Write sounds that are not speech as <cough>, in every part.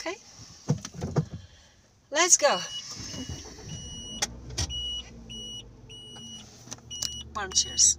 Okay? Let's go. Warm cheers.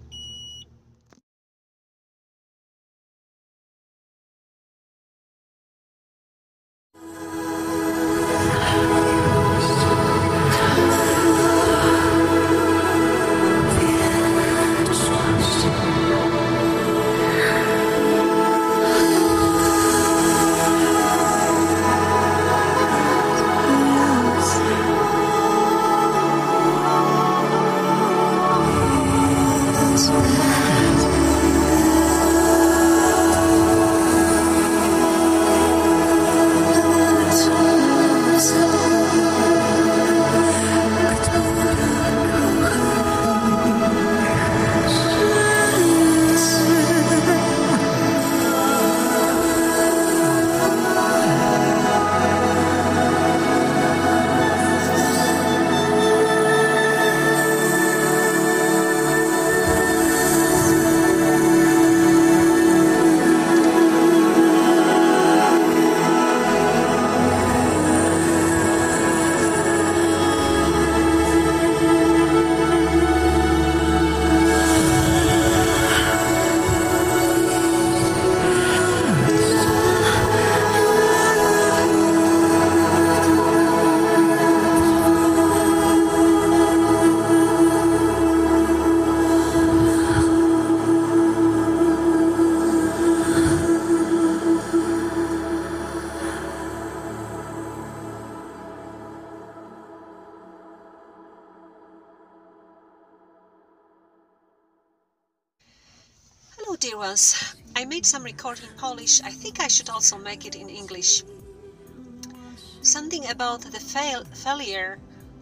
Fail failure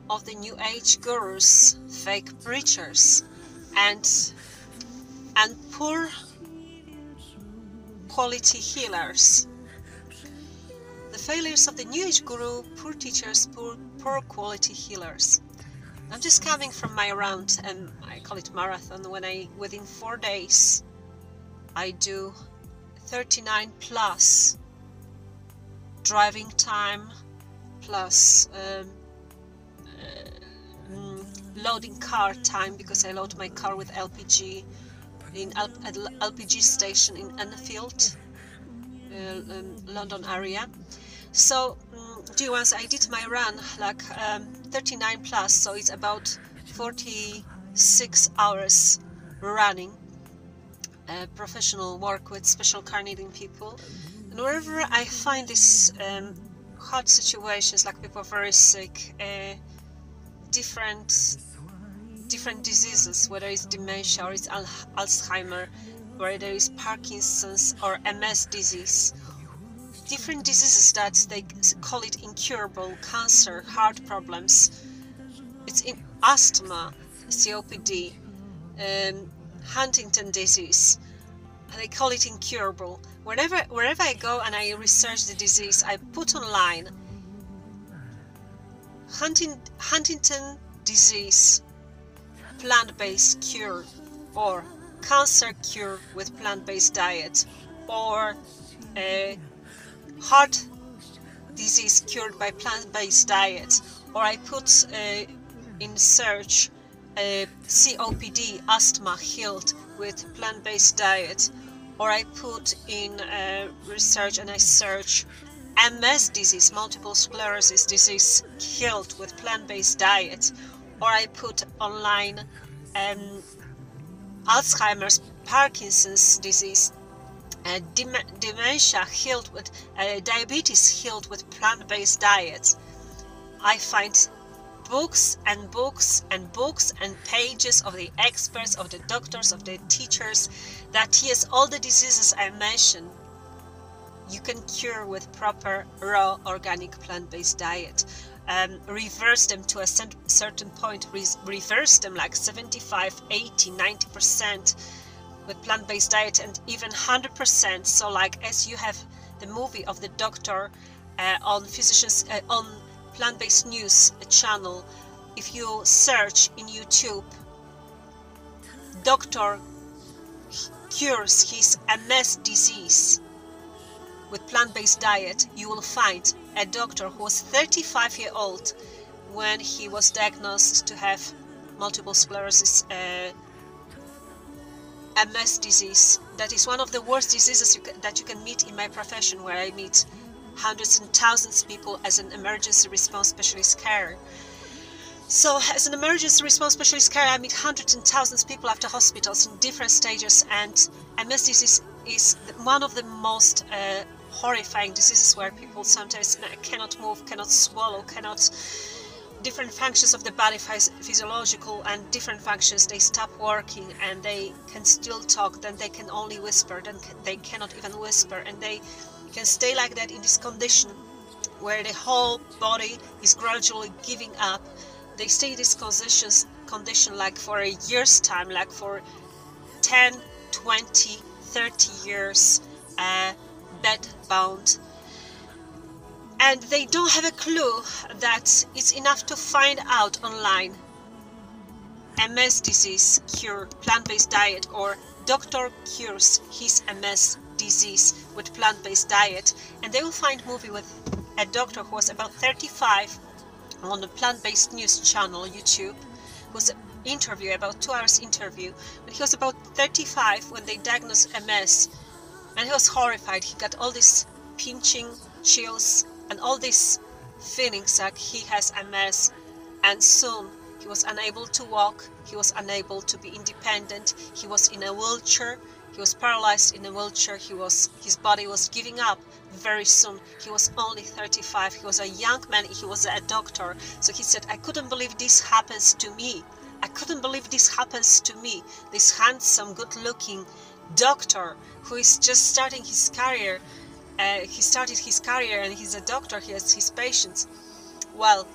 of the New Age gurus, fake preachers, and and poor quality healers. The failures of the New Age guru, poor teachers, poor poor quality healers. I'm just coming from my round, and I call it marathon. When I within four days I do 39 plus driving time plus um, uh, mm, loading car time because I load my car with LPG in at LPG station in Enfield, uh, um, London area. So, um, do once I did my run like um, 39 plus, so it's about 46 hours running uh, professional work with special car needing people. And wherever I find this um, hard situations, like people very sick, uh, different different diseases, whether it's dementia or it's Al Alzheimer, whether it's Parkinson's or MS disease, different diseases that they call it incurable, cancer, heart problems, it's in asthma, COPD, um, Huntington disease. They call it incurable. Wherever wherever I go and I research the disease, I put online Hunting, Huntington disease plant-based cure or cancer cure with plant-based diet or a heart disease cured by plant-based diet. Or I put uh, in search uh, COPD asthma healed with plant-based diet or I put in uh, research and I search MS disease multiple sclerosis disease healed with plant-based diet. Or I put online um, Alzheimer's Parkinson's disease uh, dementia healed with uh, diabetes healed with plant-based diet I find books and books and books and pages of the experts, of the doctors, of the teachers that yes, all the diseases I mentioned you can cure with proper raw organic plant-based diet. Um, reverse them to a certain point, re reverse them like 75, 80, 90% with plant-based diet and even 100%. So like as you have the movie of the doctor uh, on physicians uh, on plant-based news channel if you search in youtube doctor cures his ms disease with plant-based diet, you will find a doctor who was 35 year old when he was diagnosed to have multiple sclerosis, uh, MS disease. That is one of the worst diseases you can, that you can meet in my profession, where I meet hundreds and thousands of people as an emergency response specialist care. So, as an emergency response specialist care, I meet hundreds and thousands of people after hospitals in different stages, and MS disease is one of the most uh, horrifying diseases where people sometimes cannot move, cannot swallow, cannot different functions of the body physiological and different functions they stop working and they can still talk then they can only whisper then they cannot even whisper and they can stay like that in this condition where the whole body is gradually giving up they stay this conditions condition like for a year's time like for 10 20 30 years uh, bed bound and they don't have a clue that it's enough to find out online. MS disease cure plant-based diet or doctor cures his MS disease with plant-based diet. And they will find movie with a doctor who was about 35 on the plant-based news channel YouTube was interview about two hours interview but he was about 35 when they diagnosed MS and he was horrified. He got all these pinching chills and all these feelings like he has MS and soon he was unable to walk he was unable to be independent he was in a wheelchair he was paralyzed in a wheelchair he was his body was giving up very soon. He was only 35 he was a young man. He was a doctor. So he said i couldn't believe this happens to me. I couldn't believe this happens to me. This handsome good looking doctor who is just starting his career uh, he started his career and he's a doctor, he has his patients. Well,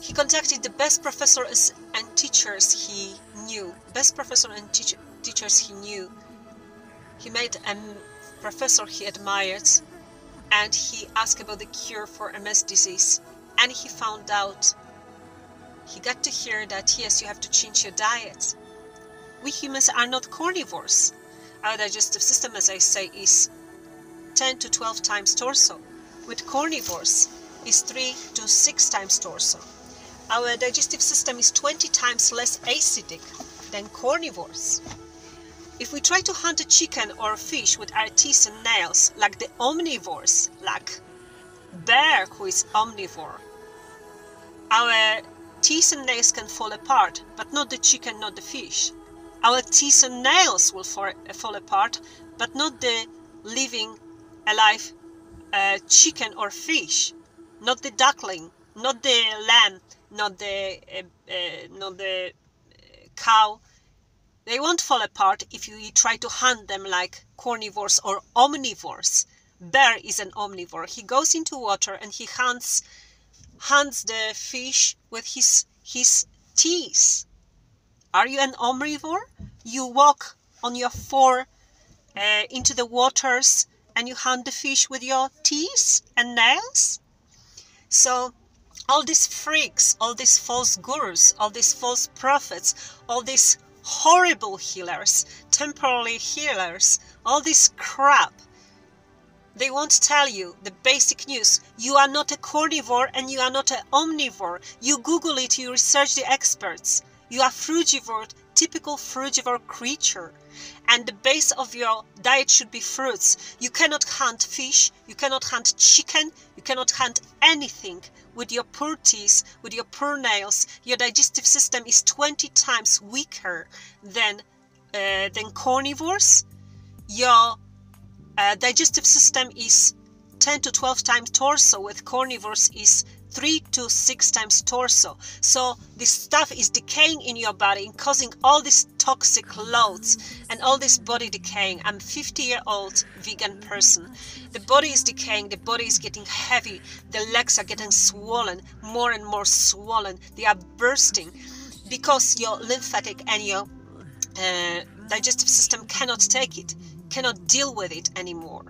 he contacted the best professors and teachers he knew, best professor and teach teachers he knew. He made a professor he admired and he asked about the cure for MS disease and he found out he got to hear that yes you have to change your diet we humans are not carnivores our digestive system as i say is 10 to 12 times torso. With carnivores, is 3 to 6 times torso. Our digestive system is 20 times less acidic than carnivores. If we try to hunt a chicken or a fish with our teeth and nails, like the omnivores, like bear who is omnivore, our teeth and nails can fall apart, but not the chicken, not the fish. Our teeth and nails will fall, fall apart, but not the living alive uh, chicken or fish, not the duckling, not the lamb, not the uh, uh, not the uh, cow. They won't fall apart if you try to hunt them like carnivores or omnivores. Bear is an omnivore. He goes into water and he hunts hunts the fish with his his teeth. Are you an omnivore? You walk on your four uh, into the waters and you hunt the fish with your teeth and nails? So all these freaks, all these false gurus, all these false prophets, all these horrible healers, temporary healers, all this crap, they won't tell you the basic news. You are not a carnivore and you are not an omnivore. You Google it, you research the experts. You are frugivore, typical frugivore creature and the base of your diet should be fruits. You cannot hunt fish, you cannot hunt chicken, you cannot hunt anything with your poor teeth, with your poor nails. Your digestive system is 20 times weaker than, uh, than carnivores. Your uh, digestive system is 10 to 12 times torso with carnivores is three to six times torso. So this stuff is decaying in your body and causing all these toxic loads and all this body decaying. I'm 50 year old vegan person. The body is decaying, the body is getting heavy, the legs are getting swollen, more and more swollen. They are bursting because your lymphatic and your uh, digestive system cannot take it, cannot deal with it anymore.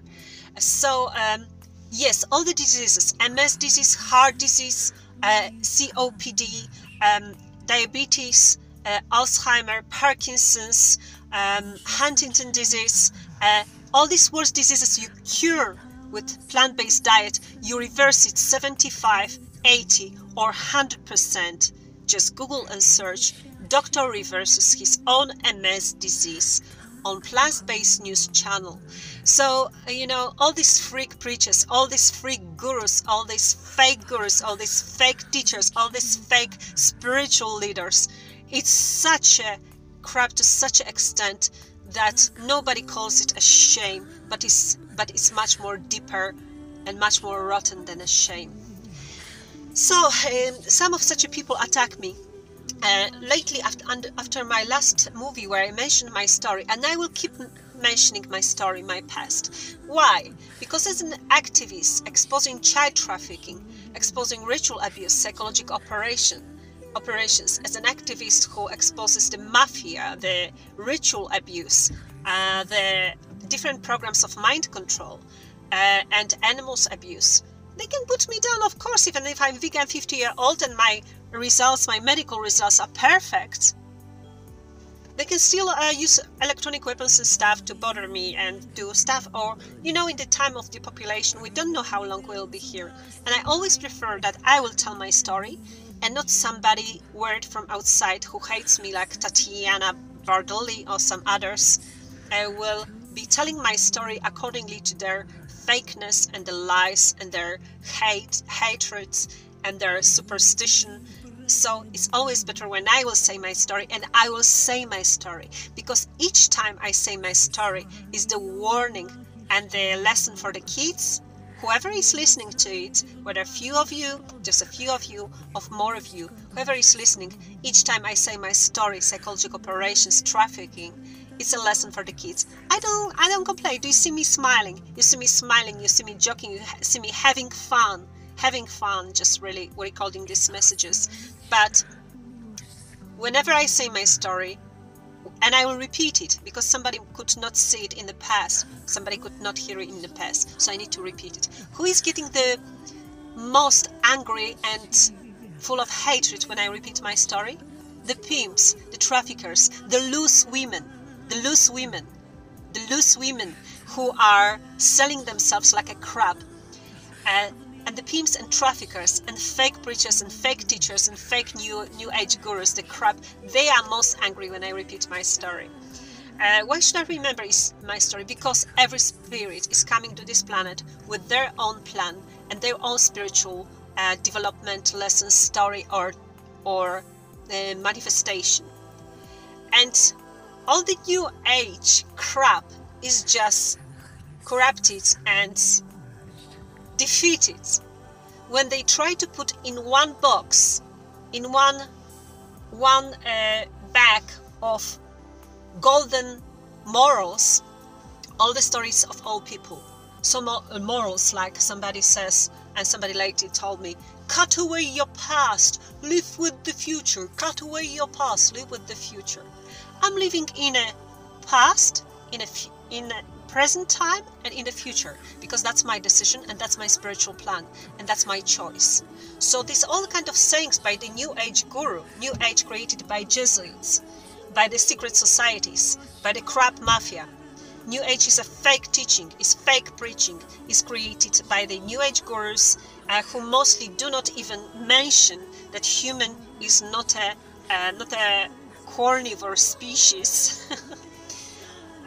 So um, yes, all the diseases, MS disease, heart disease, uh, COPD, um, diabetes, uh, Alzheimer, Parkinson's, um, Huntington disease, uh, all these worst diseases you cure with plant-based diet, you reverse it 75, 80 or 100%. Just Google and search doctor reverses his own MS disease on plant-based news channel. So, you know, all these freak preachers, all these freak gurus, all these fake gurus, all these fake teachers, all these fake spiritual leaders, it's such a crap to such an extent that nobody calls it a shame, but it's but it's much more deeper and much more rotten than a shame. So um, some of such people attack me. Uh, lately, after, after my last movie where I mentioned my story, and I will keep mentioning my story, my past. Why? Because as an activist exposing child trafficking, exposing ritual abuse, psychological operation, operations, as an activist who exposes the mafia, the ritual abuse, uh, the different programs of mind control, uh, and animals abuse, they can put me down, of course, even if I'm vegan 50 year old and my results, my medical results are perfect. They can still uh, use electronic weapons and stuff to bother me and do stuff. Or, you know, in the time of depopulation, we don't know how long we'll be here. And I always prefer that I will tell my story and not somebody word from outside who hates me like Tatiana Bardoli or some others uh, will be telling my story accordingly to their fakeness and the lies and their hate, hatreds and their superstition. So it's always better when I will say my story and I will say my story because each time I say my story is the warning and the lesson for the kids whoever is listening to it, whether a few of you, just a few of you, of more of you, whoever is listening, each time I say my story, psychological operations, trafficking, it's a lesson for the kids. I don't, I don't complain. Do you see me smiling? You see me smiling. You see me joking. You see me having fun, having fun. Just really recording these messages. But whenever I say my story, and I will repeat it because somebody could not see it in the past, somebody could not hear it in the past, so I need to repeat it. Who is getting the most angry and full of hatred when I repeat my story? The pimps, the traffickers, the loose women, the loose women, the loose women who are selling themselves like a crab. Uh, and the pimps and traffickers and fake preachers and fake teachers and fake new new age gurus, the crap, they are most angry when I repeat my story. Uh, why should I remember my story? Because every spirit is coming to this planet with their own plan and their own spiritual uh, development lesson, story, or or uh, manifestation. And all the new age crap is just corrupted and defeated when they try to put in one box, in one one uh, bag of golden morals, all the stories of old people. Some uh, morals, like somebody says, and somebody lately told me, cut away your past, live with the future. Cut away your past, live with the future. I'm living in a past, in a in a present time and in the future because that's my decision and that's my spiritual plan and that's my choice. So these all kind of sayings by the new age guru new age created by jesuits by the secret societies by the crap mafia. New age is a fake teaching is fake preaching is created by the new age gurus uh, who mostly do not even mention that human is not a uh, not a carnivore species. <laughs>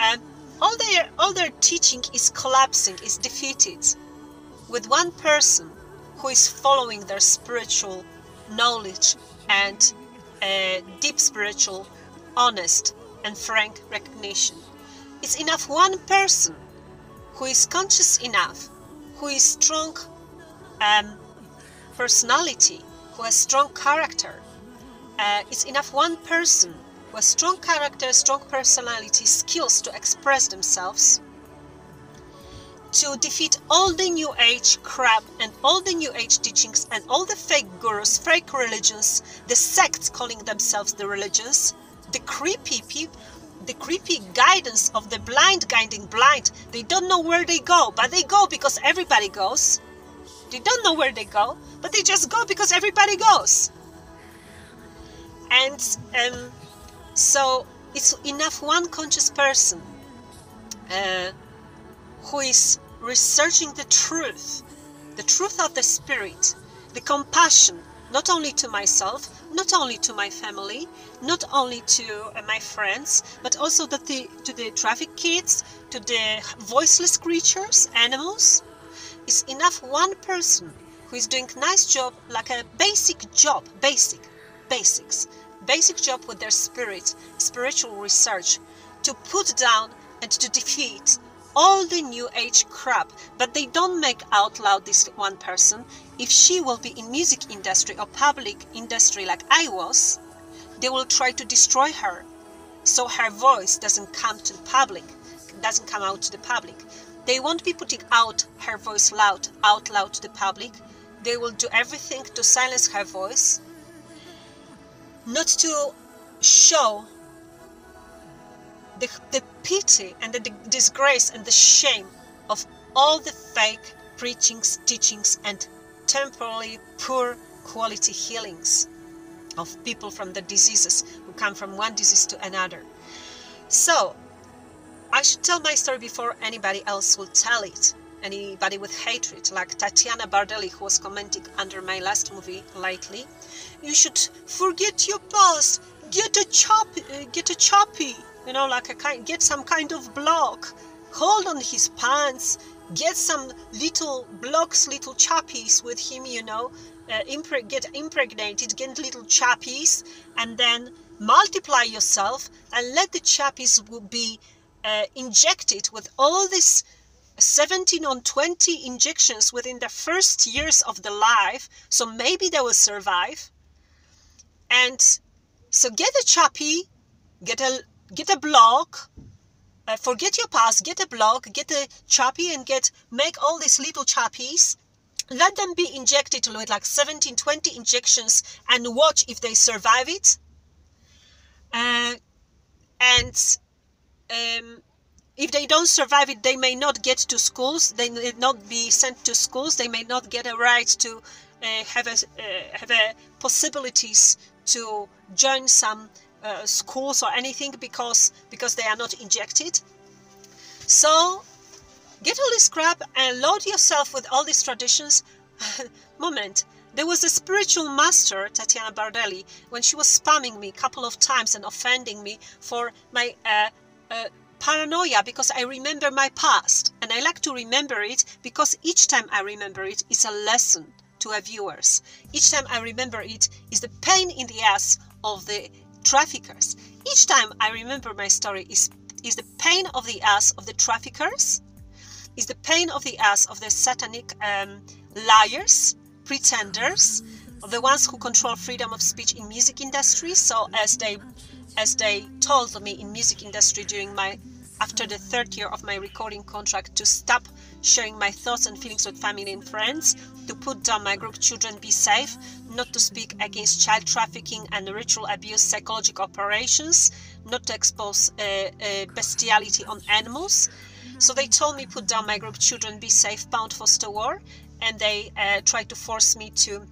Um, all their all their teaching is collapsing is defeated. With one person who is following their spiritual knowledge and a deep spiritual honest and frank recognition. It's enough one person who is conscious enough who is strong um, personality who has strong character. Uh, it's enough one person with strong character, strong personality, skills to express themselves, to defeat all the New Age crap and all the New Age teachings and all the fake gurus, fake religions, the sects calling themselves the religions, the creepy people, the creepy guidance of the blind guiding blind. They don't know where they go, but they go because everybody goes. They don't know where they go, but they just go because everybody goes. And um, so it's enough one conscious person uh, who is researching the truth, the truth of the Spirit, the compassion, not only to myself, not only to my family, not only to uh, my friends, but also to the, to the traffic kids, to the voiceless creatures, animals. It's enough one person who is doing nice job, like a basic job, basic, basics, basic job with their spirit, spiritual research, to put down and to defeat all the new age crap. But they don't make out loud this one person. If she will be in music industry or public industry like i was they will try to destroy her. So her voice doesn't come to the public doesn't come out to the public. They won't be putting out her voice loud out loud to the public. They will do everything to silence her voice not to show the, the pity and the disgrace and the shame of all the fake preachings, teachings, and temporarily poor quality healings of people from the diseases who come from one disease to another. So, I should tell my story before anybody else will tell it. Anybody with hatred, like Tatiana Bardelli, who was commenting under my last movie lately. You should forget your past. Get a choppy, uh, get a choppy you know, like a kind, get some kind of block, hold on his pants, get some little blocks, little chappies with him, you know, uh, impreg- get impregnated, get little chappies, and then multiply yourself and let the chappies be uh, injected with all these 17 on 20 injections within the first years of the life, so maybe they will survive. And so get a chappy, get a get a block uh, forget your past get a block get a chappy and get make all these little chappies let them be injected with like 17 20 injections and watch if they survive it uh, and um, if they don't survive it they may not get to schools they may not be sent to schools they may not get a right to uh, have a uh, have a possibilities to join some uh, schools or anything because because they are not injected. So get all this crap and load yourself with all these traditions. <laughs> Moment. There was a spiritual master tatiana bardelli when she was spamming me a couple of times and offending me for my uh, uh, paranoia because I remember my past and I like to remember it because each time I remember it is a lesson to our viewers. Each time I remember it is the pain in the ass of the traffickers. Each time I remember my story is, is the pain of the ass of the traffickers, is the pain of the ass of the satanic um, liars, pretenders, of the ones who control freedom of speech in music industry. So as they as they told me in music industry during my after the third year of my recording contract to stop sharing my thoughts and feelings with family and friends, to put down my group Children Be Safe, not to speak against child trafficking and ritual abuse psychological operations, not to expose uh, uh, bestiality on animals. So they told me put down my group Children Be Safe, Pound Foster War, and they uh, tried to force me to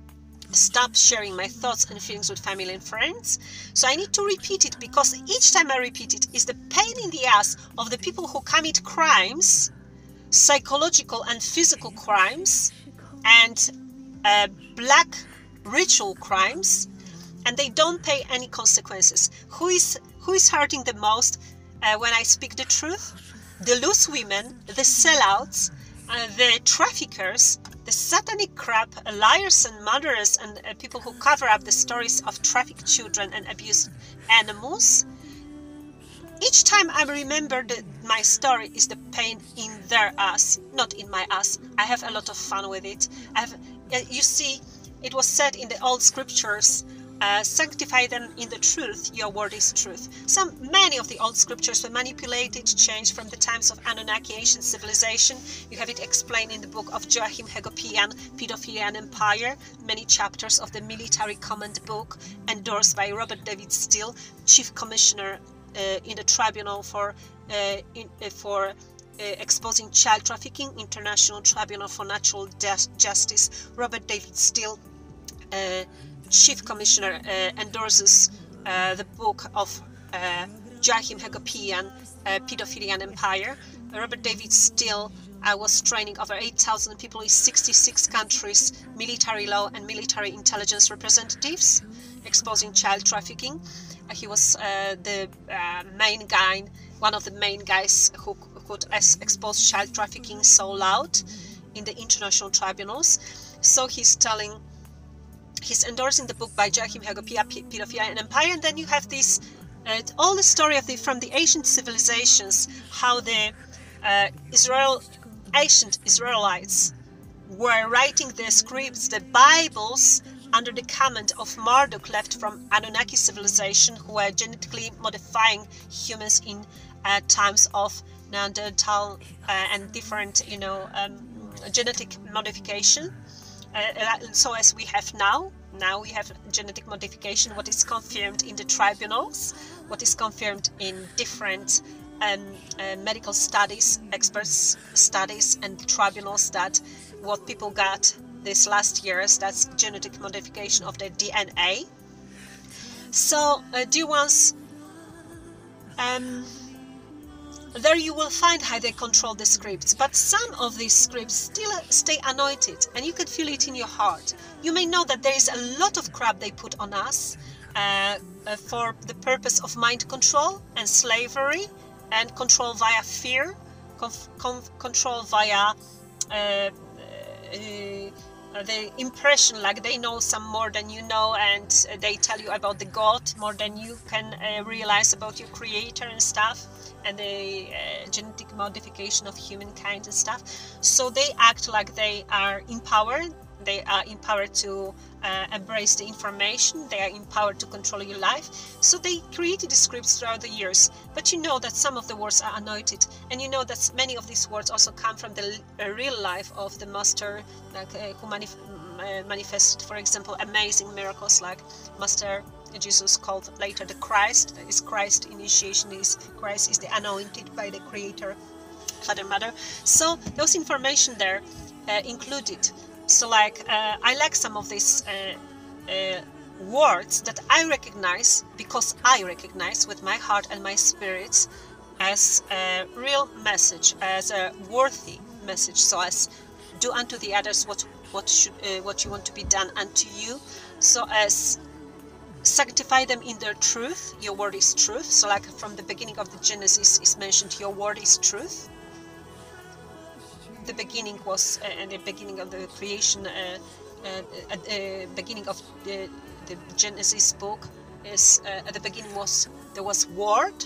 stop sharing my thoughts and feelings with family and friends. So I need to repeat it because each time I repeat it is the pain in the ass of the people who commit crimes, psychological and physical crimes, and uh, black ritual crimes, and they don't pay any consequences. Who is who is hurting the most uh, when I speak the truth? The loose women, the sellouts, uh, the traffickers, the satanic crap, liars and murderers, and uh, people who cover up the stories of trafficked children and abused animals. Each time I remember that my story is the pain in their ass, not in my ass. I have a lot of fun with it. I have, uh, you see, it was said in the old scriptures uh, sanctify them in the truth, your word is truth. Some many of the old scriptures were manipulated, changed from the times of Anunnaki ancient civilization. You have it explained in the book of Joachim Hagopian, Pedophilia and Empire, many chapters of the military command book, endorsed by Robert David Steele, Chief Commissioner uh, in the Tribunal for uh, in, uh, for uh, exposing child trafficking, International Tribunal for Natural Justice, Robert David Steele. Uh, chief commissioner uh, endorses uh, the book of uh, Joachim Hagopian, Pedophilia and Empire. Robert David Steele uh, was training over 8,000 people in 66 countries, military law and military intelligence representatives, exposing child trafficking. He was uh, the uh, main guy, one of the main guys who could expose child trafficking so loud in the international tribunals. So he's telling, he's endorsing the book by Joachim Hagopian, Pedophilia and Empire, and then you have this, uh, all the story of the from the ancient civilizations, how the uh, Israel, ancient Israelites were writing their scripts, the Bibles, under the command of Marduk left from Anunnaki civilization, who were genetically modifying humans in uh, times of Neanderthal uh, and different, you know, um, genetic modification. Uh, uh, so as we have now, now we have genetic modification, what is confirmed in the tribunals, what is confirmed in different um, uh, medical studies, experts studies and tribunals that what people got this last years, that's genetic modification of the DNA. So, uh, ones, um, there you will find how they control the scripts, but some of these scripts still stay anointed and you can feel it in your heart. You may know that there is a lot of crap they put on us uh, uh, for the purpose of mind control and slavery and control via fear, control via uh, uh, the impression like they know some more than you know and they tell you about the God more than you can uh, realize about your creator and stuff and the uh, genetic modification of humankind and stuff. So they act like they are empowered. They are empowered to uh, embrace the information. They are empowered to control your life. So they created the scripts throughout the years. But you know that some of the words are anointed, and you know that many of these words also come from the uh, real life of the master, like uh, who manif- uh, manifest, for example, amazing miracles like Master Jesus called later the Christ. That is Christ initiation is Christ is the anointed by the Creator, Father Mother. So those information there uh, included. So like uh, I like some of these uh, uh words that I recognize because I recognize with my heart and my spirits as a real message, as a worthy message. So as do unto the others what what should uh, what you want to be done unto you. So as sanctify them in their truth. Your word is truth. So, like from the beginning of the Genesis is mentioned, your word is truth. The beginning was, uh, the beginning of the creation, uh, uh, at the beginning of the, the Genesis book is uh, at the beginning was there was word,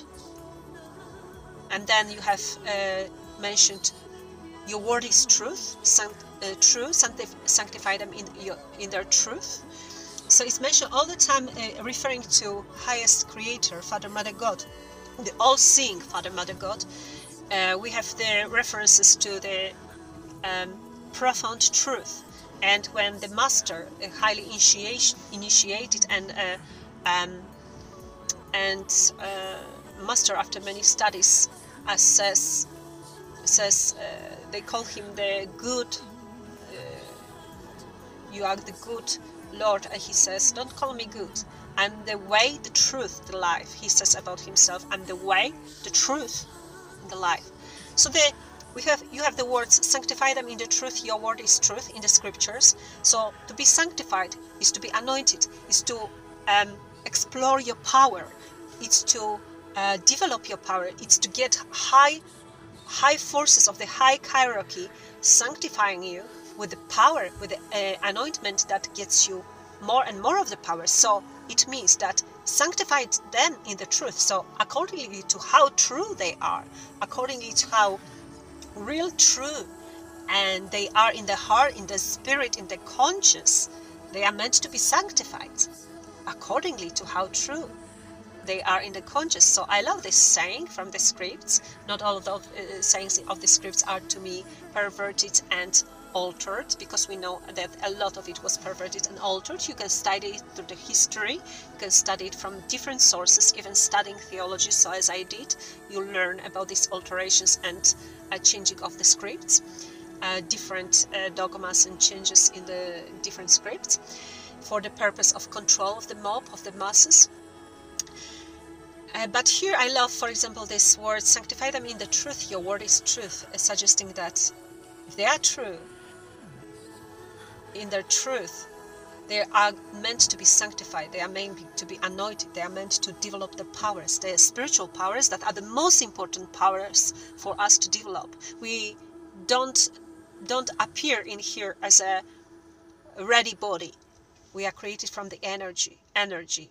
and then you have uh, mentioned your word is truth, uh, true, sanctif sanctify them in your, in their truth so it's mentioned all the time uh, referring to highest creator, Father, Mother, God, the all-seeing Father, Mother, God. Uh, we have the references to the um, profound truth. And when the master, uh, highly initiated and uh, um, and uh, master after many studies, uh, says says they call him the good. you are the good Lord, and he says, don't call me good. I'm the way, the truth, the life. He says about himself, I'm the way, the truth, the life. So the we have you have the words sanctify them in the truth your word is truth in the scriptures so to be sanctified is to be anointed is to um, explore your power it's to uh, develop your power it's to get high high forces of the high hierarchy sanctifying you with the power, with the uh, anointment that gets you more and more of the power. So it means that sanctified them in the truth. So accordingly to how true they are, accordingly to how real true and they are in the heart, in the spirit, in the conscience, they are meant to be sanctified accordingly to how true they are in the conscious. So I love this saying from the scripts. Not all of the uh, sayings of the scripts are to me perverted and altered because we know that a lot of it was perverted and altered. You can study it through the history, you can study it from different sources, even studying theology. So, as I did, you learn about these alterations and changing of the scripts, uh, different uh, dogmas and changes in the different scripts for the purpose of control of the mob, of the masses. Uh, but here I love, for example, this word, sanctify them in the truth, your word is truth, uh, suggesting that if they are true, in their truth, they are meant to be sanctified, they are meant to be anointed, they are meant to develop the powers, the spiritual powers that are the most important powers for us to develop. We don't don't appear in here as a ready body. We are created from the energy, energy,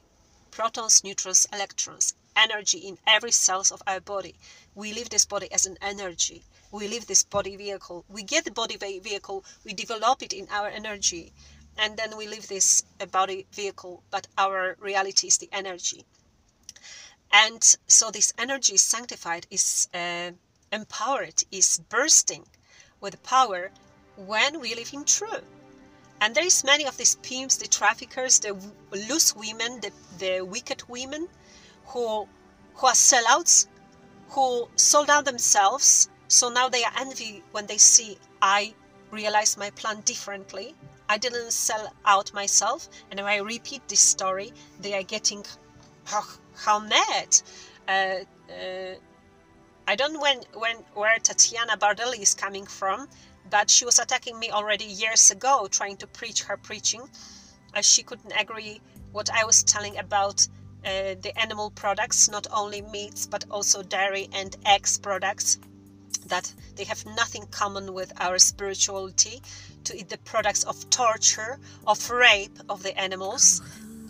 protons, neutrons, electrons, energy in every cells of our body. We live this body as an energy. We live this body vehicle. We get the body vehicle, we develop it in our energy, and then we live this body vehicle, but our reality is the energy. And so this energy is sanctified, is uh, empowered, is bursting with power when we live in truth. And there is many of these pimps, the traffickers, the loose women, the, the wicked women who who are sellouts, who sold out themselves. So now they are envy when they see I realized my plan differently. I didn't sell out myself, and if I repeat this story, they are getting how, how mad. Uh, uh, I don't know when, when where Tatiana Bardelli is coming from, but she was attacking me already years ago, trying to preach her preaching, as she couldn't agree what I was telling about uh, the animal products, not only meats but also dairy and eggs products, that they have nothing common with our spirituality. To eat the products of torture, of rape of the animals,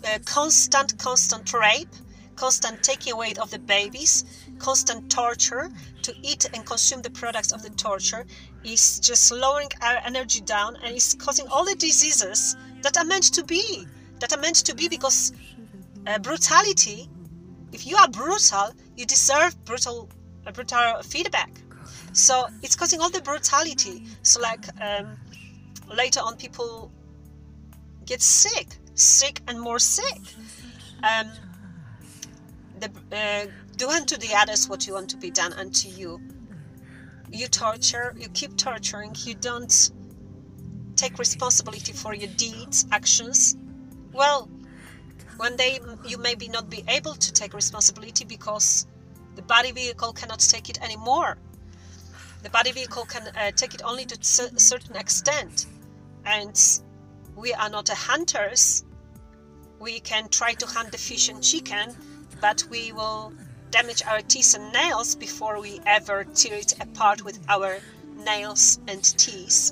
uh, constant, constant rape, constant taking away of the babies, constant torture, to eat and consume the products of the torture is just lowering our energy down and is causing all the diseases that are meant to be. That are meant to be because uh, brutality, if you are brutal, you deserve brutal, uh, brutal feedback. So it's causing all the brutality. So like um, later on, people get sick, sick and more sick. Um, the, uh, do unto the others what you want to be done unto you. You torture, you keep torturing, you don't take responsibility for your deeds, actions. Well, one day you maybe not be able to take responsibility because the body vehicle cannot take it anymore. The body vehicle can uh, take it only to a certain extent. And we are not hunters. We can try to hunt the fish and chicken, but we will damage our teeth and nails before we ever tear it apart with our nails and teeth.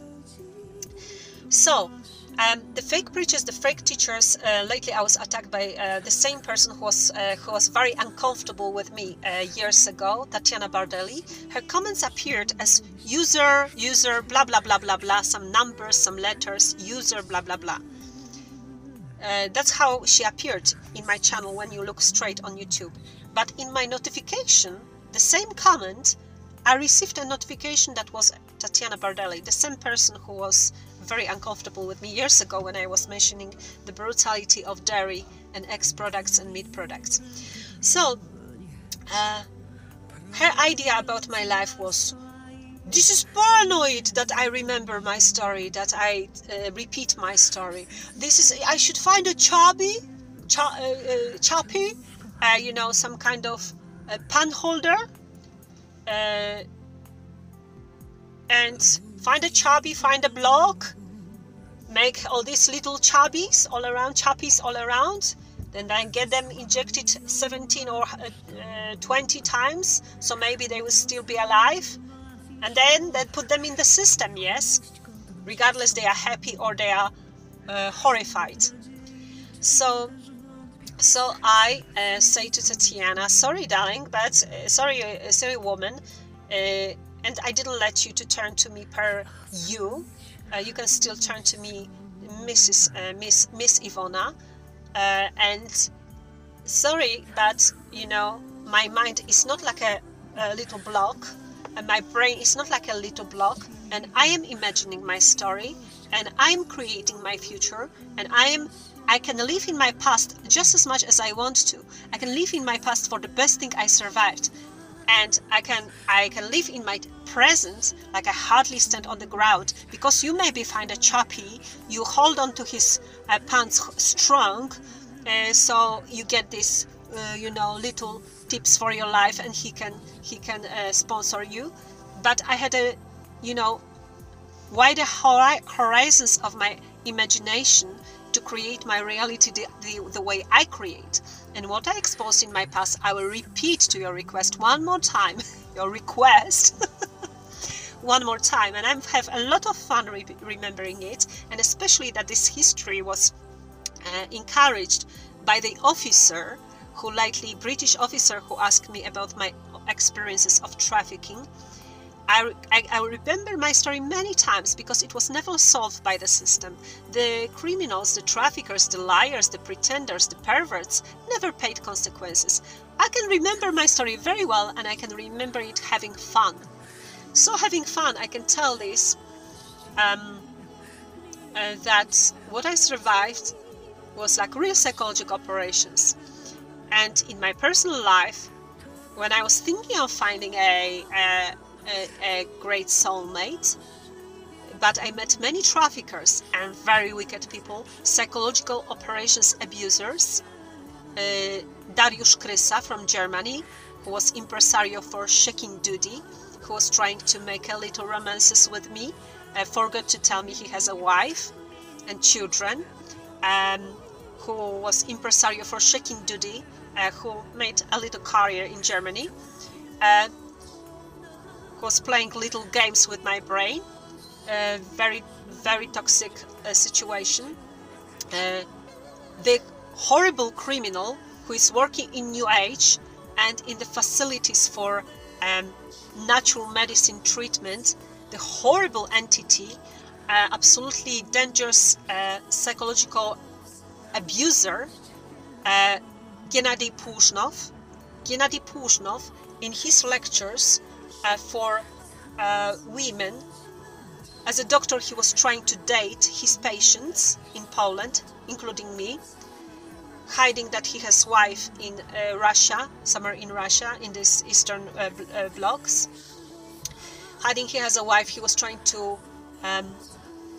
So, um, the fake preachers, the fake teachers. Uh, lately, I was attacked by uh, the same person who was uh, who was very uncomfortable with me uh, years ago, Tatiana Bardelli. Her comments appeared as user, user, blah blah blah blah blah, some numbers, some letters, user, blah blah blah. Uh, that's how she appeared in my channel when you look straight on YouTube. But in my notification, the same comment, I received a notification that was Tatiana Bardelli, the same person who was very uncomfortable with me years ago when I was mentioning the brutality of dairy and eggs products and meat products. So, uh, her idea about my life was this is paranoid that I remember my story, that I uh, repeat my story. This is, I should find a chubby, ch- uh, uh, choppy, uh, you know, some kind of pan holder, uh, and find a chubby, find a block, make all these little chubbies all around, choppies all around, then I get them injected 17 or uh, 20 times, so maybe they will still be alive. And then they put them in the system yes regardless they are happy or they are uh, horrified. So so i uh, say to tatiana sorry darling but uh, sorry uh, sorry woman uh, and i didn't let you to turn to me per you uh, you can still turn to me mrs uh, miss miss ivona. Uh, and sorry but you know my mind is not like a, a little block. And my brain is not like a little block. And I am imagining my story. And I'm creating my future. And I am I can live in my past just as much as I want to. I can live in my past for the best thing I survived. And I can I can live in my present like I hardly stand on the ground. Because you maybe find a choppy, you hold on to his uh, pants strong, uh, so you get this uh, you know little tips for your life and he can he can uh, sponsor you. But i had a you know wider horizons of my imagination to create my reality the, the, the way i create and what i exposed in my past i will repeat to your request one more time <laughs> your request. <laughs> One more time and i have a lot of fun re- remembering it and especially that this history was uh, encouraged by the officer who lately british officer who asked me about my experiences of trafficking I, I, remember my story many times because it was never solved by the system. The criminals, the traffickers, the liars, the pretenders, the perverts never paid consequences. I can remember my story very well and I can remember it having fun. So, having fun, I can tell this um, uh, that what I survived was like real psychological operations. And in my personal life, when I was thinking of finding a, a, a, a great soulmate, but I met many traffickers and very wicked people, psychological operations abusers. Uh, Dariusz Krysa from Germany, who was impresario for Shakin' Dudi, who was trying to make a little romances with me, uh, forgot to tell me he has a wife and children. Um, who was impresario for Shakin' Dudi, uh, who made a little career in Germany, uh, was playing little games with my brain. Uh, very, very toxic uh, situation. Uh, the horrible criminal who is working in New Age and in the facilities for um, natural medicine treatment, the horrible entity, uh, absolutely dangerous psychological abuser, uh, Gennady Puzhnov. Gennady Puzhnov, in his lectures uh, for uh, women, as a doctor, he was trying to date his patients in Poland, including me, hiding that he has wife in uh, Russia, somewhere in Russia, in these eastern uh, uh, blocks. Hiding he has a wife, he was trying to um,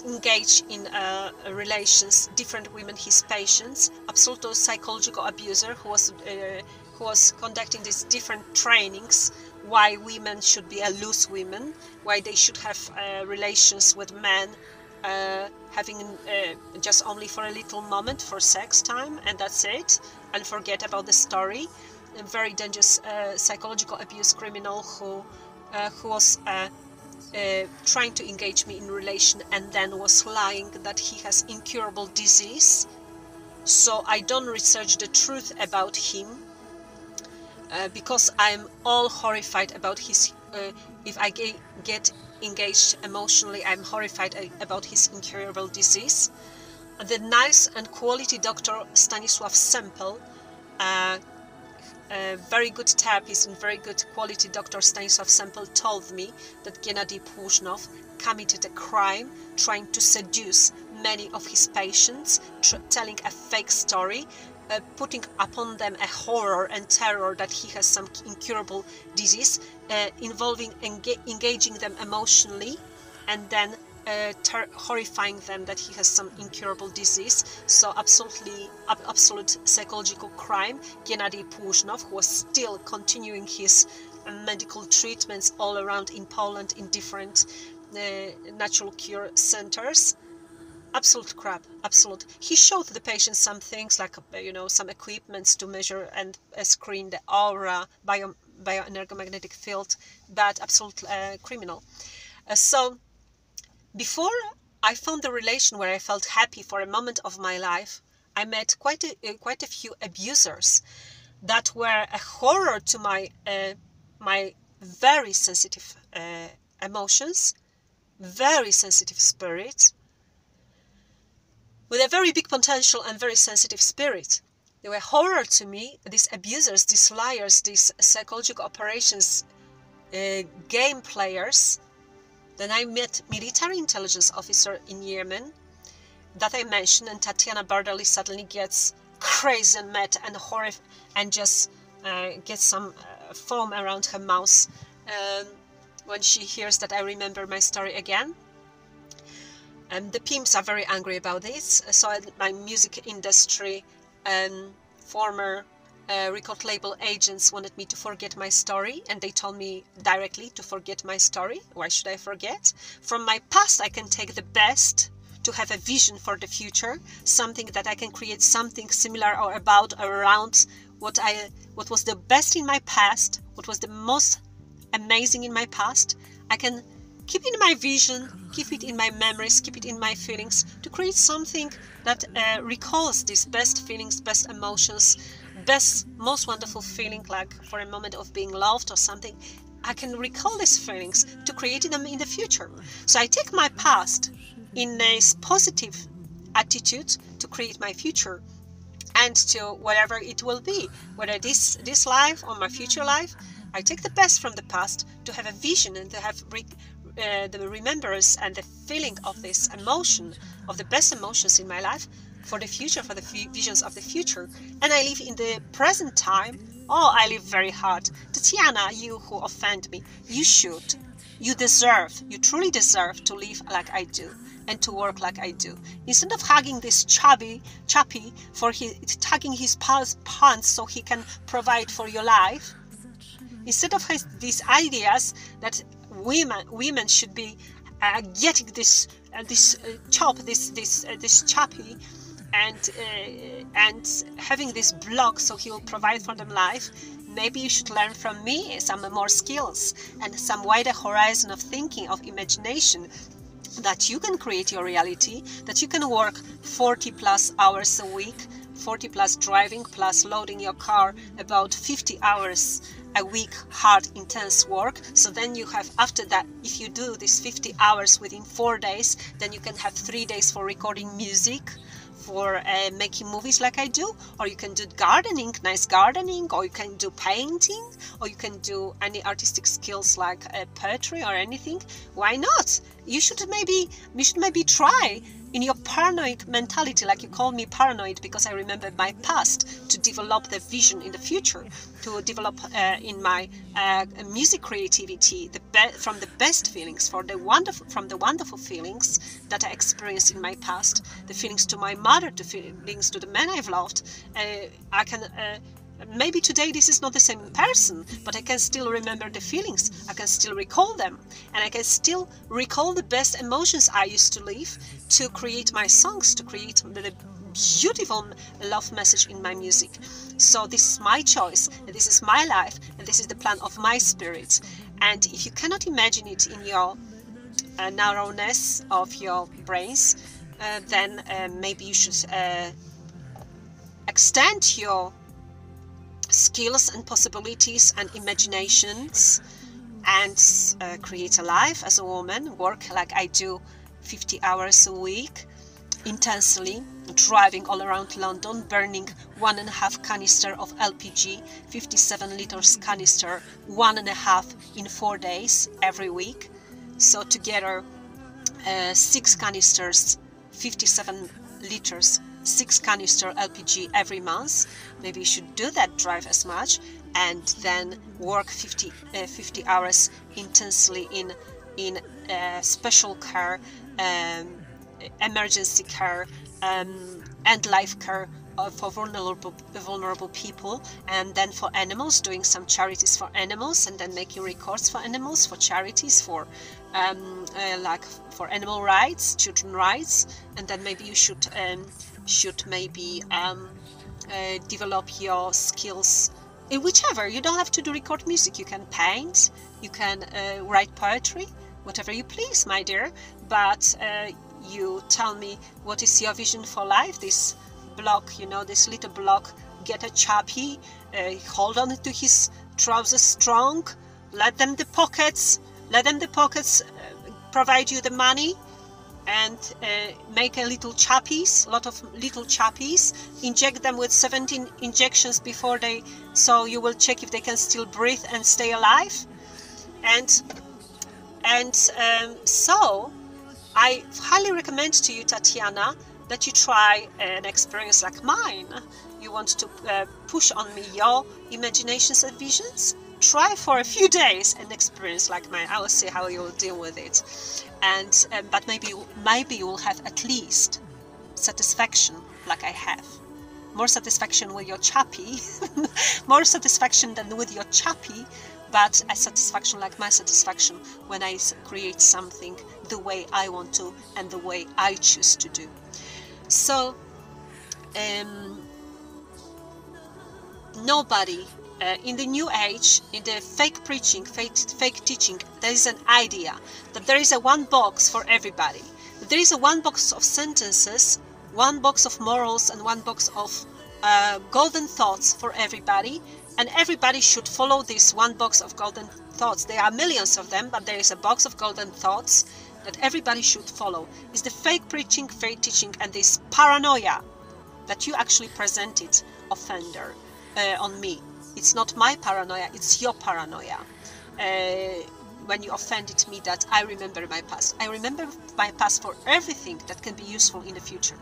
engage in uh, relations, different women, his patients, absolute psychological abuser who was uh, who was conducting these different trainings why women should be a loose women, why they should have uh, relations with men, uh, having uh, just only for a little moment for sex time, and that's it, and forget about the story. A very dangerous uh, psychological abuse criminal who who was uh, trying to engage me in relation and then was lying that he has incurable disease so i don't research the truth about him uh, because i'm all horrified about his uh, if i get, get engaged emotionally i'm horrified uh, about his incurable disease. The nice and quality doctor stanisław sempel uh, a very good therapist and very good quality doctor Stanisław Sempel told me that Gennady Puzhnov committed a crime trying to seduce many of his patients, telling a fake story, uh, putting upon them a horror and terror that he has some incurable disease, uh, involving enga engaging them emotionally, and then uh, horrifying them that he has some incurable disease. So absolutely, ab absolute psychological crime. Gennady Puzhnov, who was still continuing his medical treatments all around in Poland in different uh, natural cure centers. Absolute crap, absolute. He showed the patient some things like, uh, you know, some equipments to measure and uh, screen the aura, bio, bioenergomagnetic field, but absolute uh, criminal. so before I found the relation where I felt happy for a moment of my life, I met quite a, uh, quite a few abusers that were a horror to my uh, my very sensitive uh, emotions, very sensitive spirit, with a very big potential and very sensitive spirit. They were horror to me. These abusers, these liars, these psychological operations, uh, game players then I met military intelligence officer in Yemen that I mentioned, and Tatiana Bardali suddenly gets crazy and mad and horrified and just uh, gets some uh, foam around her mouth um, when she hears that I remember my story again. Um, the pimps are very angry about this. So my music industry um, former uh, record label agents wanted me to forget my story and they told me directly to forget my story why should i forget from my past i can take the best to have a vision for the future something that i can create something similar or about around what i what was the best in my past what was the most amazing in my past i can keep in my vision keep it in my memories keep it in my feelings to create something that uh, recalls these best feelings best emotions best, most wonderful feeling, like for a moment of being loved or something, I can recall these feelings to create them in the future. So I take my past in a positive attitude to create my future and to whatever it will be, whether this this life or my future life. I take the best from the past to have a vision and to have re, uh, the remembrance and the feeling of this emotion, of the best emotions in my life, for the future, for the visions of the future. And I live in the present time. Oh, I live very hard. Tatiana, you who offend me, you should. You deserve, you truly deserve to live like I do and to work like I do. Instead of hugging this chubby chappy for his, tugging his pants so he can provide for your life, instead of his, these ideas that women women should be uh, getting this uh, this uh, chop, this this uh, this chappy and uh, and having this blog so he will provide for them life. Maybe you should learn from me some more skills and some wider horizon of thinking of imagination that you can create your reality that you can work 40 plus hours a week 40 plus driving plus loading your car about 50 hours a week hard intense work so then you have after that if you do these 50 hours within four days then you can have three days for recording music for uh, making movies like I do, or you can do gardening, nice gardening, or you can do painting, or you can do any artistic skills like uh, poetry or anything. Why not? You should maybe you should maybe try in your paranoid mentality, like you call me paranoid because I remember my past, to develop the vision in the future, to develop uh, in my uh, music creativity the be- from the best feelings, for the wonderful from the wonderful feelings that I experienced in my past, the feelings to my mother, the feelings to the men I've loved. Uh, I can uh, maybe today this is not the same person, but I can still remember the feelings. I can still recall them. And I can still recall the best emotions I used to live to create my songs, to create the beautiful love message in my music. So this is my choice, this is my life, and this is the plan of my spirit. And if you cannot imagine it in your uh, narrowness of your brains, uh, then uh, maybe you should uh, extend your skills and possibilities and imaginations and uh, create a life as a woman, work like I do 50 hours a week intensely, driving all around London, burning one and a half canister of LPG, 57 liters canister, one and a half in four days every week. So together, uh, six canisters, 57 liters six canister LPG every month. Maybe you should do that drive as much and then work 50, uh, 50 hours intensely in in uh, special care, um, emergency care, um, and life care for vulnerable vulnerable people and then for animals doing some charities for animals and then making records for animals for charities for um, uh, like for animal rights children rights and then maybe you should um, should maybe um, uh, develop your skills in whichever. You don't have to do record music. You can paint. You can uh, write poetry. Whatever you please my dear. But uh, you tell me what is your vision for life? This block you know this little block get a chappy uh, hold on to his trousers strong. Let them the pockets. Let them the pockets uh, provide you the money and uh, make a little chappies, a lot of little chappies, inject them with 17 injections before they, so you will check if they can still breathe and stay alive. And and um, so I highly recommend to you, Tatiana, that you try an experience like mine. You want to uh, push on me your imaginations and visions? Try for a few days an experience like mine. I will see how you will deal with it and um, but maybe maybe you will have at least satisfaction like I have. more satisfaction with your chappy, <laughs> more satisfaction than with your chappy, but a satisfaction like my satisfaction when I create something the way I want to and the way I choose to do. So, um, nobody uh, in the new age, in the fake preaching, fake, fake teaching, there is an idea that there is a one box for everybody. There is a one box of sentences, one box of morals, and one box of uh, golden thoughts for everybody, and everybody should follow this one box of golden thoughts. There are millions of them, but there is a box of golden thoughts that everybody should follow. Is the fake preaching, fake teaching, and this paranoia that you actually presented, offender, uh, on me. It's not my paranoia, it's your paranoia. Uh, when you offended me that I remember my past. I remember my past for everything that can be useful in the future.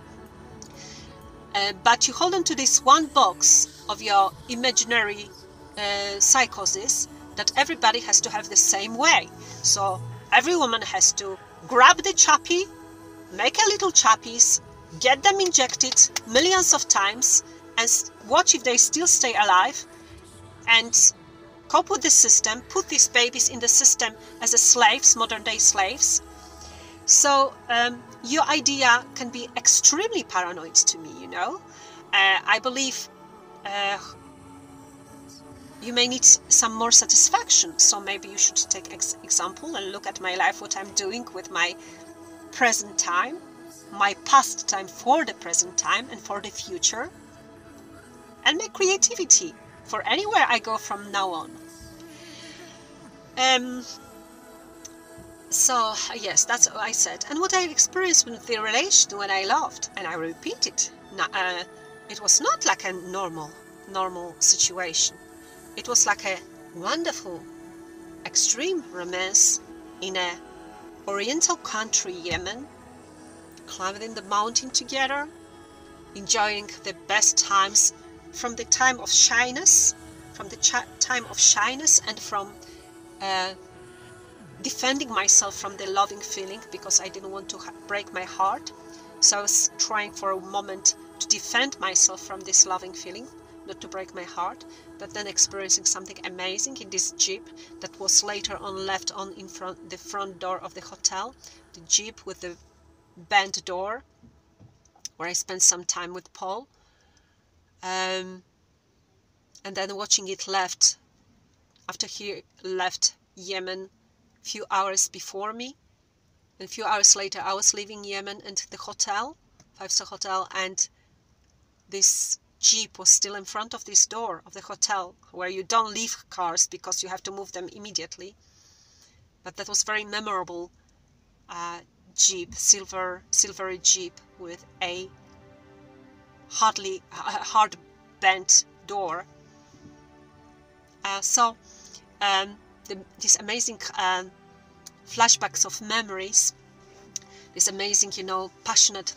Uh, but you hold on to this one box of your imaginary uh, psychosis that everybody has to have the same way. So every woman has to grab the chappy, make a little chappies, get them injected millions of times, and watch if they still stay alive, and cope with the system, put these babies in the system as slaves, modern day slaves. So um, your idea can be extremely paranoid to me, you know. Uh, I believe uh, you may need some more satisfaction. So maybe you should take ex example and look at my life, what I'm doing with my present time, my past time for the present time and for the future, and my creativity for anywhere I go from now on. Um, so yes, that's what I said. And what I experienced with the relation when I loved, and I repeat it, uh, it was not like a normal, normal situation. It was like a wonderful, extreme romance in a oriental country, Yemen, climbing the mountain together, enjoying the best times from the time of shyness, from the time of shyness and from uh, defending myself from the loving feeling because I didn't want to break my heart. So I was trying for a moment to defend myself from this loving feeling, not to break my heart, but then experiencing something amazing in this jeep that was later on left on in front the front door of the hotel, the jeep with the bent door, where I spent some time with Paul. Um, and then watching it left after he left Yemen a few hours before me. And a few hours later, I was leaving Yemen and the hotel, five-star hotel, and this jeep was still in front of this door of the hotel, where you don't leave cars because you have to move them immediately. But that was very memorable uh, jeep, silver, silvery jeep with a hardly hard bent door. Uh, so um, the, these amazing um, flashbacks of memories, this amazing, you know, passionate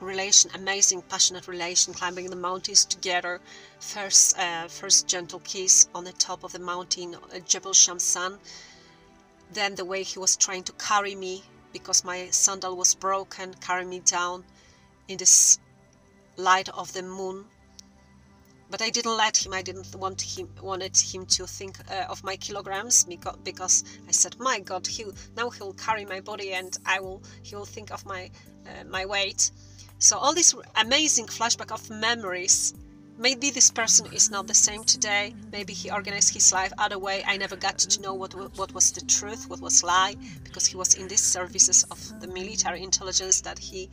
relation, amazing passionate relation, climbing the mountains together. First, uh, first gentle kiss on the top of the mountain, uh, Jebel Shamsan. Then the way he was trying to carry me because my sandal was broken, carry me down in this light of the moon but I didn't let him. I didn't want him wanted him to think uh, of my kilograms because I said, my God, he now he'll carry my body and I will he will think of my uh, my weight. So all this amazing flashback of memories. Maybe this person is not the same today. Maybe he organized his life other way. I never got to know what what was the truth, what was lie, because he was in these services of the military intelligence that he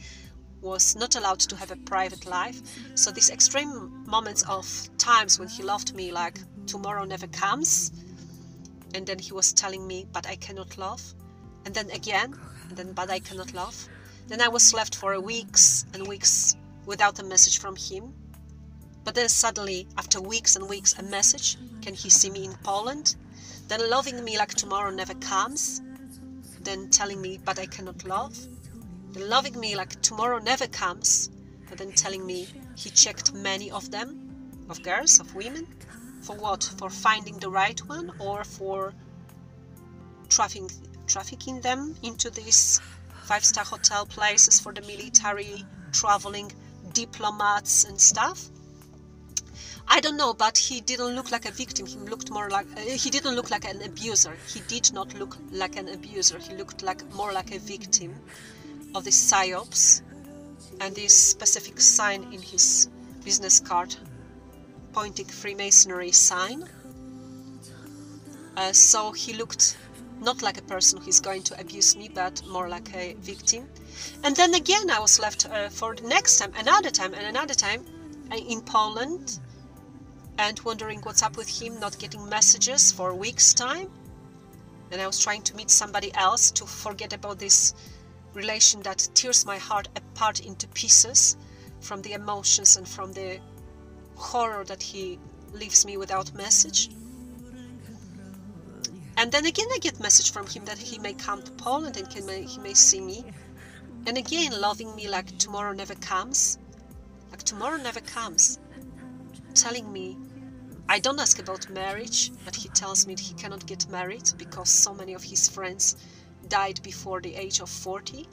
was not allowed to have a private life. So these extreme moments of times when he loved me like tomorrow never comes, and then he was telling me, but I cannot love, and then again, and then but I cannot love. Then I was left for weeks and weeks without a message from him. But then suddenly, after weeks and weeks, a message. Can he see me in Poland? Then loving me like tomorrow never comes. Then telling me, but I cannot love loving me like tomorrow never comes, but then telling me he checked many of them, of girls, of women, for what? For finding the right one or for trafficking, trafficking them into these five-star hotel places for the military, traveling diplomats and stuff? I don't know, but he didn't look like a victim. He looked more like uh, he didn't look like an abuser. He did not look like an abuser. He looked like more like a victim of the psyops and this specific sign in his business card pointing Freemasonry sign. Uh, so he looked not like a person who's going to abuse me, but more like a victim. And then again, I was left uh, for the next time, another time, and another time uh, in Poland, and wondering what's up with him, not getting messages for weeks' time. And I was trying to meet somebody else to forget about this relation that tears my heart apart into pieces from the emotions and from the horror that he leaves me without message. And then again, I get message from him that he may come to Poland and may, he may see me. And again, loving me like tomorrow never comes, like tomorrow never comes, telling me I don't ask about marriage, but he tells me he cannot get married because so many of his friends died before the age of 40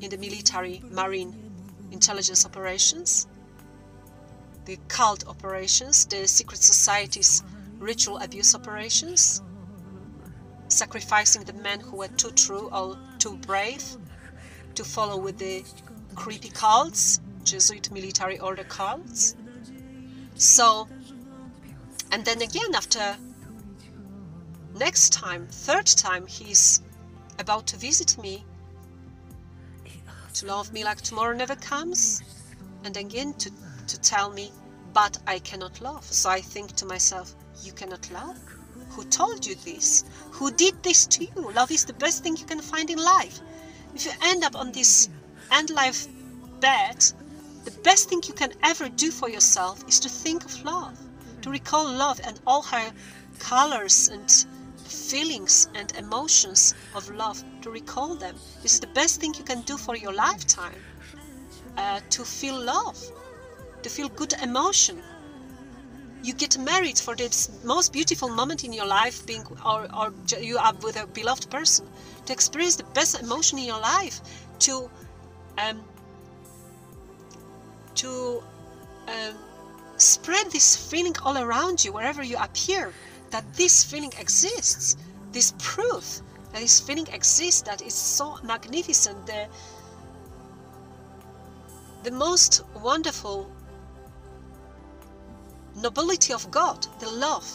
in the military marine intelligence operations, the cult operations, the secret societies ritual abuse operations, sacrificing the men who were too true or too brave to follow with the creepy cults, Jesuit military order cults. So, and then again, after next time, third time, he's about to visit me to love me like tomorrow never comes, and again to, to tell me, but I cannot love. So I think to myself, you cannot love? Who told you this? Who did this to you? Love is the best thing you can find in life. If you end up on this end life bed, the best thing you can ever do for yourself is to think of love, to recall love and all her colors and feelings and emotions of love, to recall them. This is the best thing you can do for your lifetime. Uh, to feel love, to feel good emotion, you get married for this most beautiful moment in your life being or, or you are with a beloved person to experience the best emotion in your life to um, to um, spread this feeling all around you wherever you appear that this feeling exists this proof that this feeling exists that is so magnificent the the most wonderful nobility of God, the love,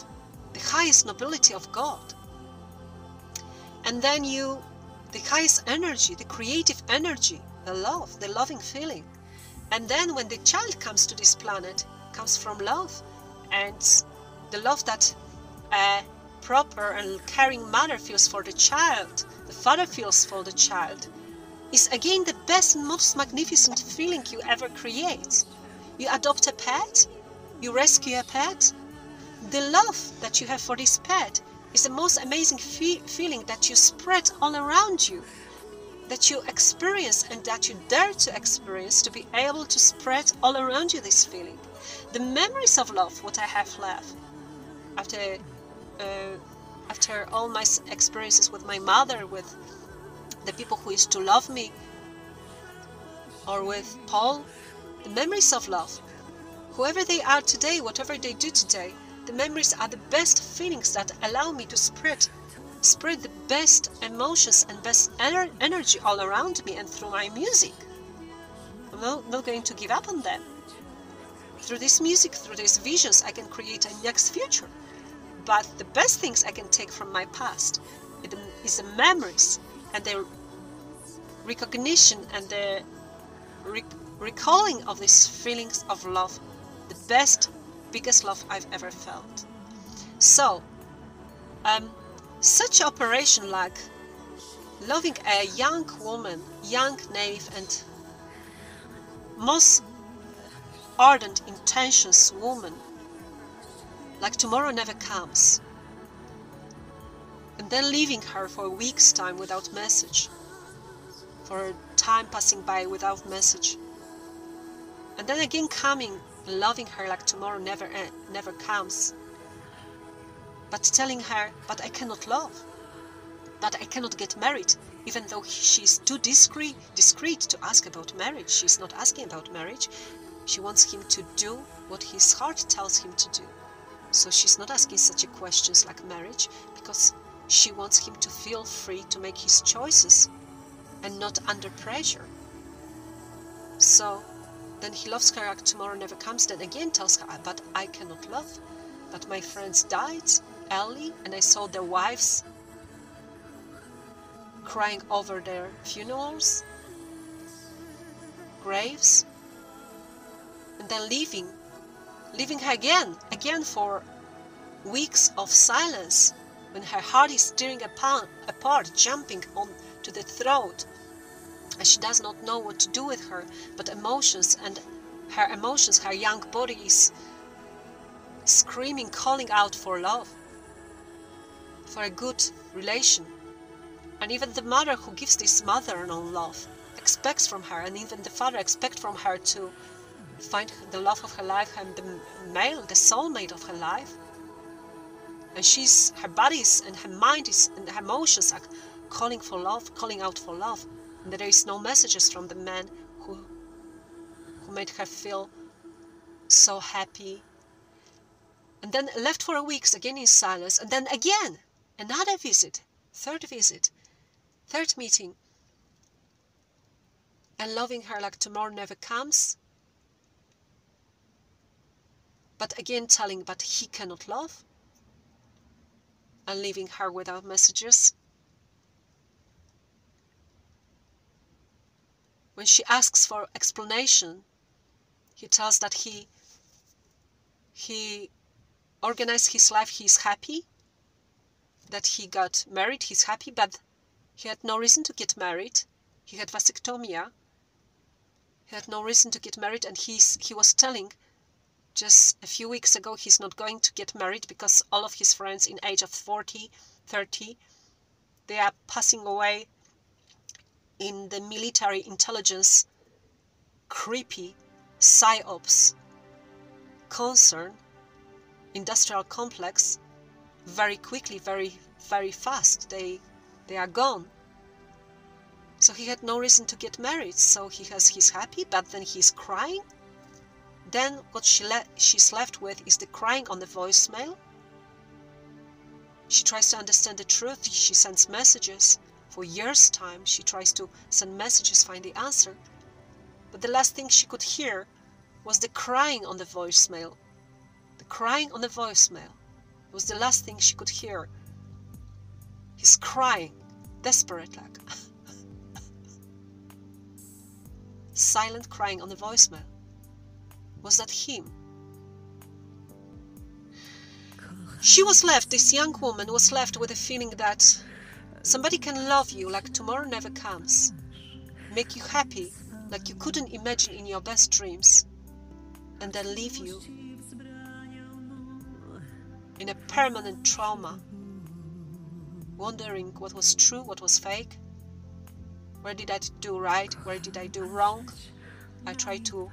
the highest nobility of God. And then you, the highest energy, the creative energy, the love, the loving feeling. And then when the child comes to this planet, comes from love, and the love that a proper and caring mother feels for the child, the father feels for the child, is again the best and most magnificent feeling you ever create. You adopt a pet, you rescue a pet, the love that you have for this pet is the most amazing fe feeling that you spread all around you, that you experience and that you dare to experience to be able to spread all around you this feeling. The memories of love, what I have left after uh, after all my experiences with my mother, with the people who used to love me, or with Paul, the memories of love Whoever they are today, whatever they do today, the memories are the best feelings that allow me to spread spread the best emotions and best ener energy all around me and through my music. I'm not, not going to give up on them. Through this music, through these visions, I can create a next future. But the best things I can take from my past is the memories and the recognition and the rec recalling of these feelings of love the best, biggest love I've ever felt. So, um, such operation like loving a young woman, young, naive, and most ardent, intentions woman, like tomorrow never comes, and then leaving her for a week's time without message, for time passing by without message, and then again coming loving her like tomorrow never eh, never comes. But telling her, but I cannot love, but I cannot get married, even though she's too discreet, discreet to ask about marriage. She's not asking about marriage. She wants him to do what his heart tells him to do. So she's not asking such questions like marriage because she wants him to feel free to make his choices and not under pressure. So then he loves her like tomorrow never comes, then again tells her, But I cannot love. But my friends died early and I saw their wives crying over their funerals, graves, and then leaving, leaving her again, again for weeks of silence when her heart is tearing apart, apart jumping on to the throat. And she does not know what to do with her but emotions and her emotions her young body is screaming calling out for love for a good relation. And even the mother who gives this mother no love expects from her and even the father expects from her to find the love of her life and the male the soulmate of her life. And she's her bodies and her mind is and her emotions are calling for love calling out for love. And there is no messages from the man who who made her feel so happy. And then left for a weeks again in silence. And then again another visit third visit third meeting. And loving her like tomorrow never comes but again telling but he cannot love and leaving her without messages. When she asks for explanation, he tells that he he organized his life, he's happy, that he got married, he's happy, but he had no reason to get married. He had vasectomia. He had no reason to get married, and he's he was telling just a few weeks ago he's not going to get married because all of his friends in age of 40 30 they are passing away in the military intelligence creepy psyops concern industrial complex. Very quickly very very fast they they are gone. So he had no reason to get married. So he has he's happy but then he's crying then what she le- she's left with is the crying on the voicemail. She tries to understand the truth. She sends messages. For years' time, she tries to send messages, find the answer. But the last thing she could hear was the crying on the voicemail. The crying on the voicemail was the last thing she could hear. He's crying, desperate like. <laughs> Silent crying on the voicemail. Was that him? She was left, this young woman was left with a feeling that somebody can love you like tomorrow never comes, make you happy like you couldn't imagine in your best dreams, and then leave you in a permanent trauma, wondering what was true, what was fake, where did I do right, where did I do wrong. I try to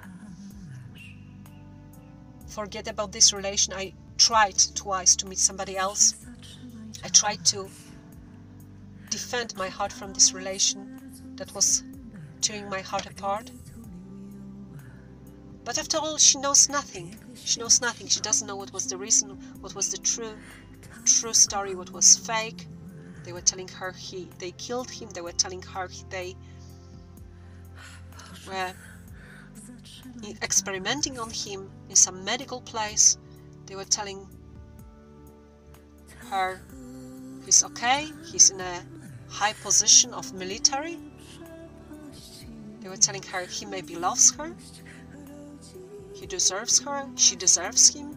forget about this relation. I tried twice to meet somebody else. I tried to defend my heart from this relation that was tearing my heart apart. But after all, she knows nothing. She knows nothing. She doesn't know what was the reason, what was the true, true story, what was fake. They were telling her he, they killed him. They were telling her they were experimenting on him in some medical place. They were telling her he's okay, he's in a high position of military. They were telling her he maybe loves her, he deserves her, she deserves him.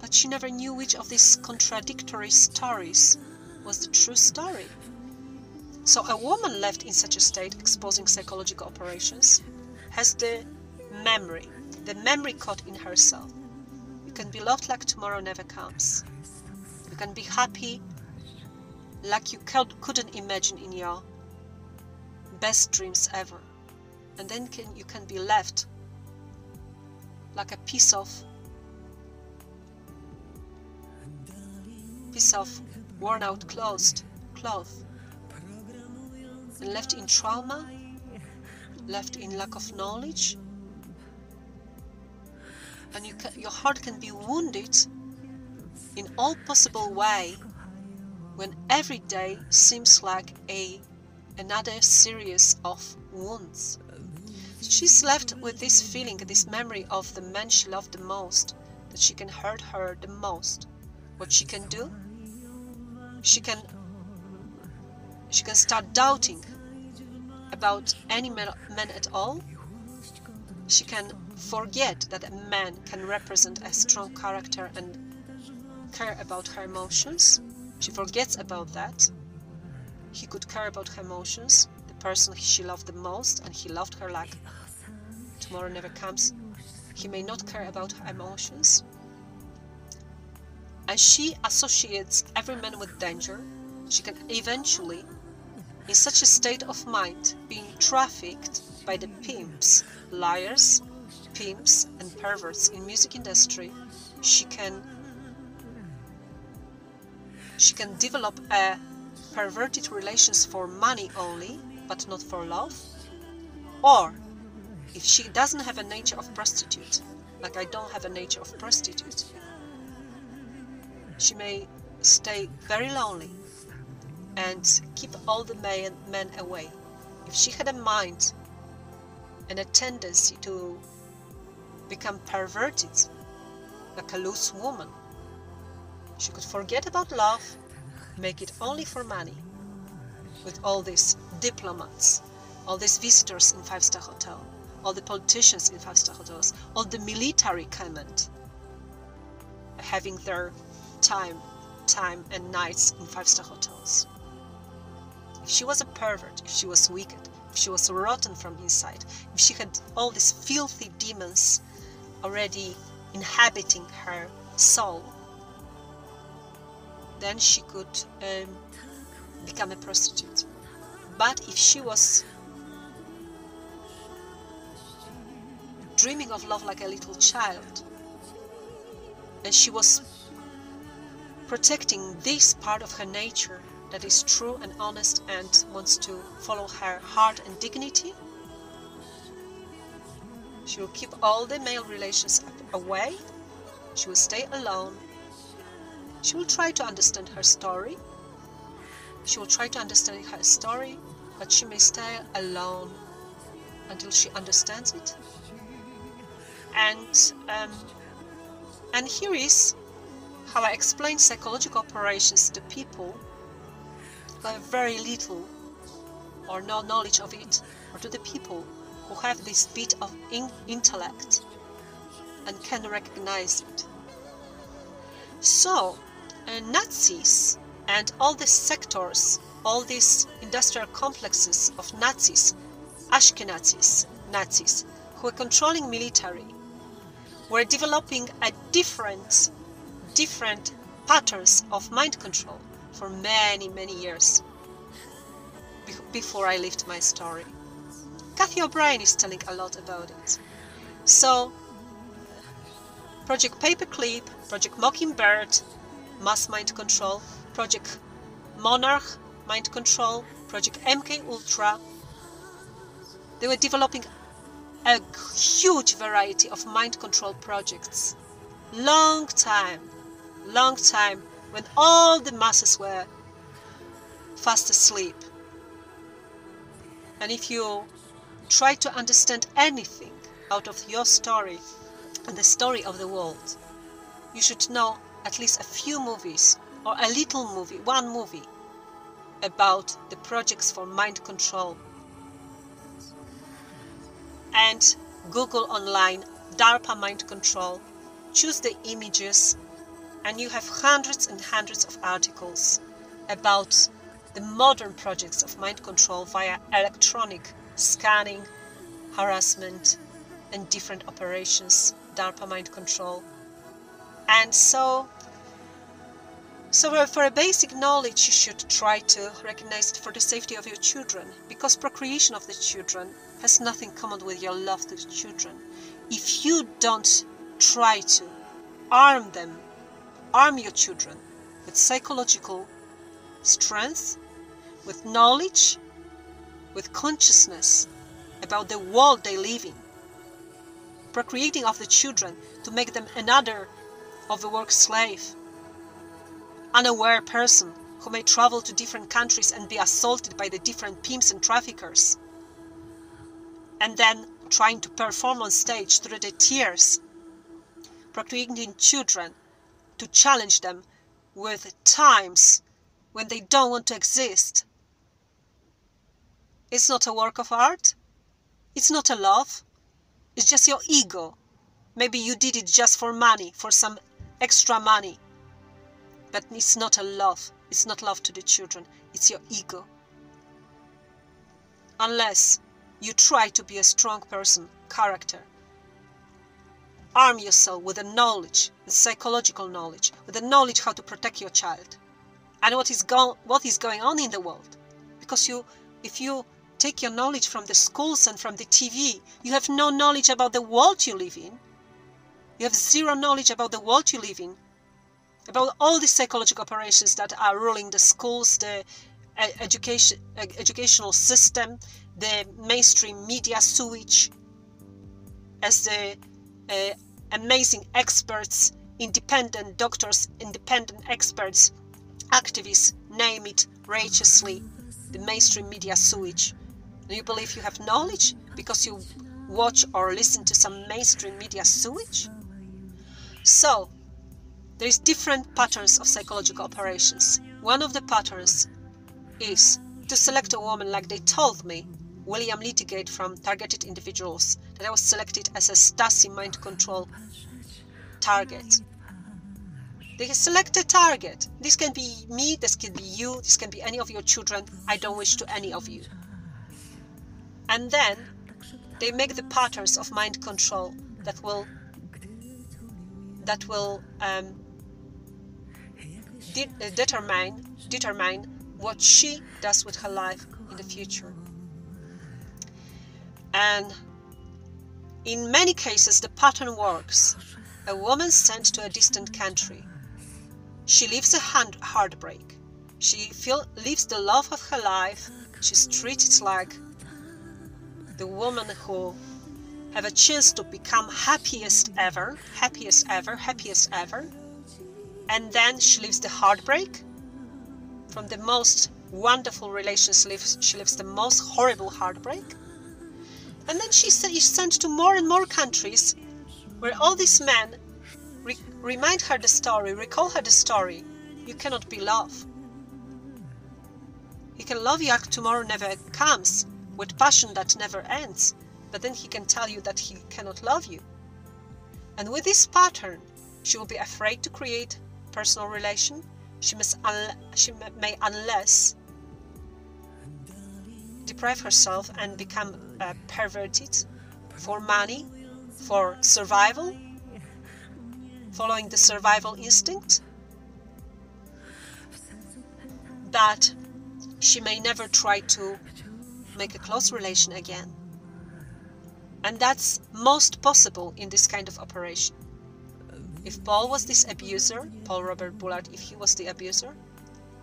But she never knew which of these contradictory stories was the true story. So a woman left in such a state exposing psychological operations has the memory, the memory caught in herself. You can be loved like tomorrow never comes. You can be happy like you couldn't imagine in your best dreams ever. And then can, you can be left like a piece of piece of worn out clothes cloth and left in trauma left in lack of knowledge, and you your heart can be wounded in all possible way when every day seems like a another series of wounds. She's left with this feeling, this memory of the man she loved the most, that she can hurt her the most. What she can do? She can she can start doubting about any man, man at all. She can forget that a man can represent a strong character and care about her emotions. She forgets about that. He could care about her emotions, the person she loved the most, and he loved her like tomorrow never comes. He may not care about her emotions. And she associates every man with danger. She can eventually, in such a state of mind, being trafficked by the pimps, liars, pimps, and perverts in music industry. She can she can develop a perverted relations for money only, but not for love. Or if she doesn't have a nature of prostitute, like I don't have a nature of prostitute, she may stay very lonely and keep all the men, away. If she had a mind and a tendency to become perverted, like a loose woman, she could forget about love, make it only for money, with all these diplomats, all these visitors in five-star hotel, all the politicians in five-star hotels, all the military command having their time, time and nights in five-star hotels. If she was a pervert, if she was wicked, if she was rotten from inside, if she had all these filthy demons already inhabiting her soul, then she could um, become a prostitute. But if she was dreaming of love like a little child. And she was protecting this part of her nature that is true and honest and wants to follow her heart and dignity. She will keep all the male relations away. She will stay alone. She will try to understand her story. She will try to understand her story, but she may stay alone until she understands it and um, and here is how I explain psychological operations to people have very little or no knowledge of it, or to the people who have this bit of in intellect and can recognize it. So, uh, Nazis and all these sectors, all these industrial complexes of Nazis, Ashkenazis, Nazis, who are controlling military, were developing a different, different patterns of mind control for many, many years before I lived my story. Cathy O'Brien is telling a lot about it. So, Project Paperclip, Project Mockingbird, Mass Mind Control, Project Monarch Mind Control, Project MK Ultra, they were developing a huge variety of mind control projects. Long time, long time when all the masses were fast asleep. And if you try to understand anything out of your story and the story of the world, you should know at least a few movies or a little movie, one movie about the projects for mind control and Google online DARPA mind control, choose the images, and you have hundreds and hundreds of articles about the modern projects of mind control via electronic scanning, harassment, and different operations, DARPA mind control. And so, so for a basic knowledge, you should try to recognize it for the safety of your children, because procreation of the children has nothing common with your love to the children. If you don't try to arm them, arm your children with psychological strength, with knowledge, with consciousness about the world they live in, procreating of the children to make them another of the work slave, unaware person who may travel to different countries and be assaulted by the different pimps and traffickers, and then trying to perform on stage through the tears, procreating children to challenge them with times when they don't want to exist. It's not a work of art. It's not a love. It's just your ego. Maybe you did it just for money, for some extra money. But it's not a love. It's not love to the children. It's your ego. Unless you try to be a strong person, character. Arm yourself with the knowledge, the psychological knowledge, with the knowledge how to protect your child and what is, go- what is going on in the world. Because you, if you take your knowledge from the schools and from the TV, you have no knowledge about the world you live in. You have zero knowledge about the world you live in, about all the psychological operations that are ruling the schools, the education, educational system, the mainstream media sewage, as the uh, amazing experts, independent doctors, independent experts, activists name it righteously, the mainstream media sewage. Do you believe you have knowledge because you watch or listen to some mainstream media sewage? So, there is different patterns of psychological operations. One of the patterns is to select a woman like they told me, William Litigate from Targeted Individuals, that I was selected as a Stasi mind control target. They select a target. This can be me, this can be you, this can be any of your children. I don't wish to any of you. And then they make the patterns of mind control that will that will um, de- uh, determine determine what she does with her life in the future. And in many cases, the pattern works. A woman sent to a distant country. She lives a hand- heartbreak. She feel, lives the love of her life. She's treated like the woman who have a chance to become happiest ever, happiest ever, happiest ever. And then she lives the heartbreak. From the most wonderful relations, she lives the most horrible heartbreak. And then she is sent to more and more countries where all these men re- remind her the story, recall her the story. You cannot be love. He can love you tomorrow never comes, with passion that never ends, but then he can tell you that he cannot love you. And with this pattern, she will be afraid to create personal relation. She must she may unless deprive herself and become uh, perverted for money, for survival, following the survival instinct. But she may never try to make a close relation again. And that's most possible in this kind of operation. If Paul was this abuser, Paul Robert Bullard, if he was the abuser,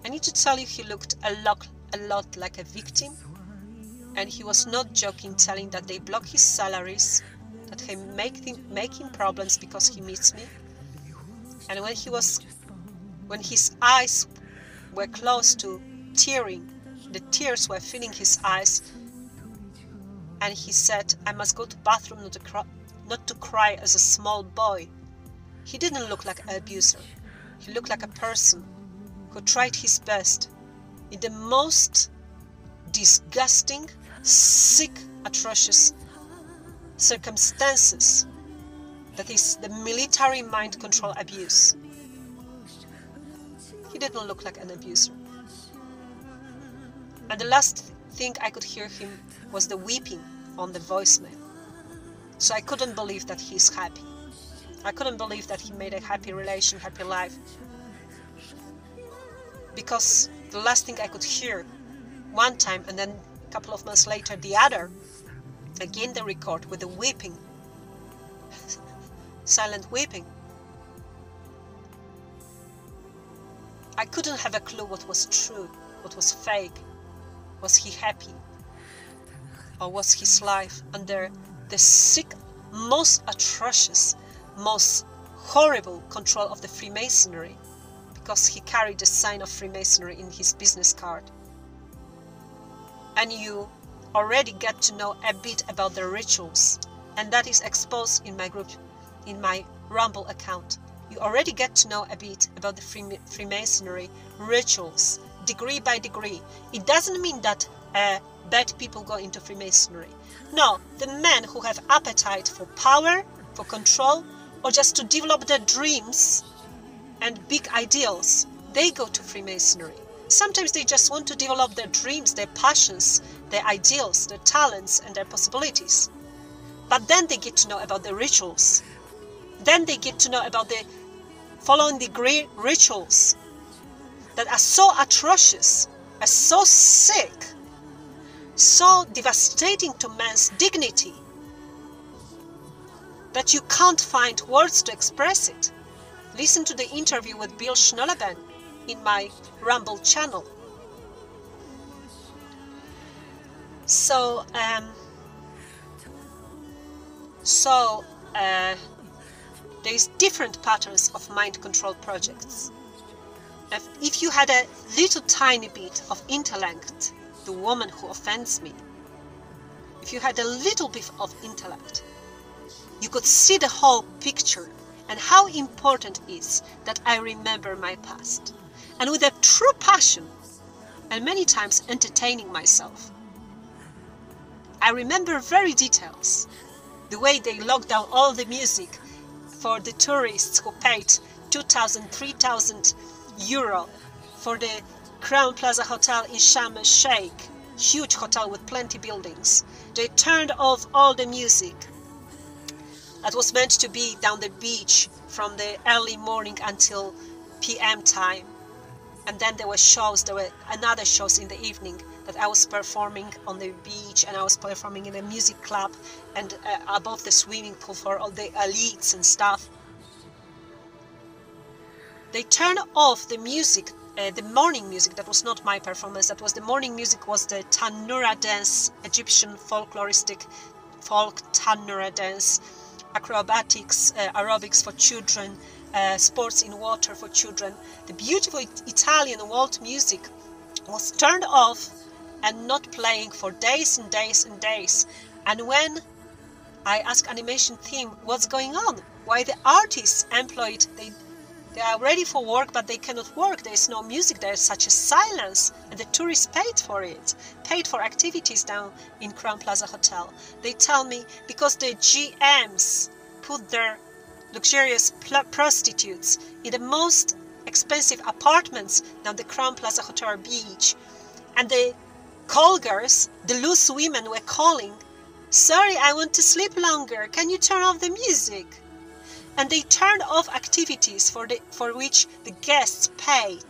I need to tell you he looked a lot, a lot like a victim. And he was not joking telling that they block his salaries, that he make him problems because he meets me. And when he was, when his eyes were close to tearing, the tears were filling his eyes, and he said, I must go to bathroom not to, cry, not to cry as a small boy. He didn't look like an abuser. He looked like a person who tried his best in the most disgusting, sick, atrocious circumstances. That is the military mind control abuse. He didn't look like an abuser. And the last thing I could hear him was the weeping on the voicemail. So I couldn't believe that he's happy. I couldn't believe that he made a happy relation, happy life. Because the last thing I could hear one time and then couple of months later the other, again the record with the weeping, <laughs> silent weeping. I couldn't have a clue what was true, what was fake. Was he happy? Or was his life under the sick most atrocious, most horrible control of the Freemasonry because he carried the sign of Freemasonry in his business card. And you already get to know a bit about the rituals, and that is exposed in my group, in my Rumble account. You already get to know a bit about the Freemasonry rituals, degree by degree. It doesn't mean that uh, bad people go into Freemasonry. No, the men who have appetite for power, for control, or just to develop their dreams and big ideals, they go to Freemasonry. Sometimes they just want to develop their dreams, their passions, their ideals, their talents, and their possibilities. But then they get to know about the rituals. Then they get to know about the following the great rituals that are so atrocious, are so sick, so devastating to man's dignity that you can't find words to express it. Listen to the interview with Bill Schnoebelen in my Rumble channel. So, um, so uh, there's different patterns of mind control projects. If, you had a little tiny bit of intellect, the woman who offends me, if you had a little bit of intellect, you could see the whole picture and how important it is that I remember my past. And with a true passion, and many times entertaining myself. I remember very details. The way they locked down all the music for the tourists who paid 2,000, 3,000 euro for the Crowne Plaza Hotel in Sharm el Sheikh, huge hotel with plenty buildings. They turned off all the music that was meant to be down the beach from the early morning until PM time. And then there were shows, there were another shows in the evening that I was performing on the beach and I was performing in a music club and uh, above the swimming pool for all the elites and stuff. They turned off the music, uh, the morning music. That was not my performance. That was the morning music. Was the Tanura dance, Egyptian folkloristic folk Tanura dance acrobatics, uh, aerobics for children, uh, sports in water for children. The beautiful Italian world music was turned off and not playing for days and days and days. And when I asked animation team what's going on, why the artists employed they they are ready for work, but they cannot work. There is no music. There is such a silence, and the tourists paid for it, paid for activities down in Crowne Plaza Hotel. They tell me because the GMs put their luxurious prostitutes in the most expensive apartments down the Crowne Plaza Hotel beach, and the call girls, the loose women, were calling, "Sorry, I want to sleep longer. Can you turn off the music?" and they turned off activities for, the, for which the guests paid.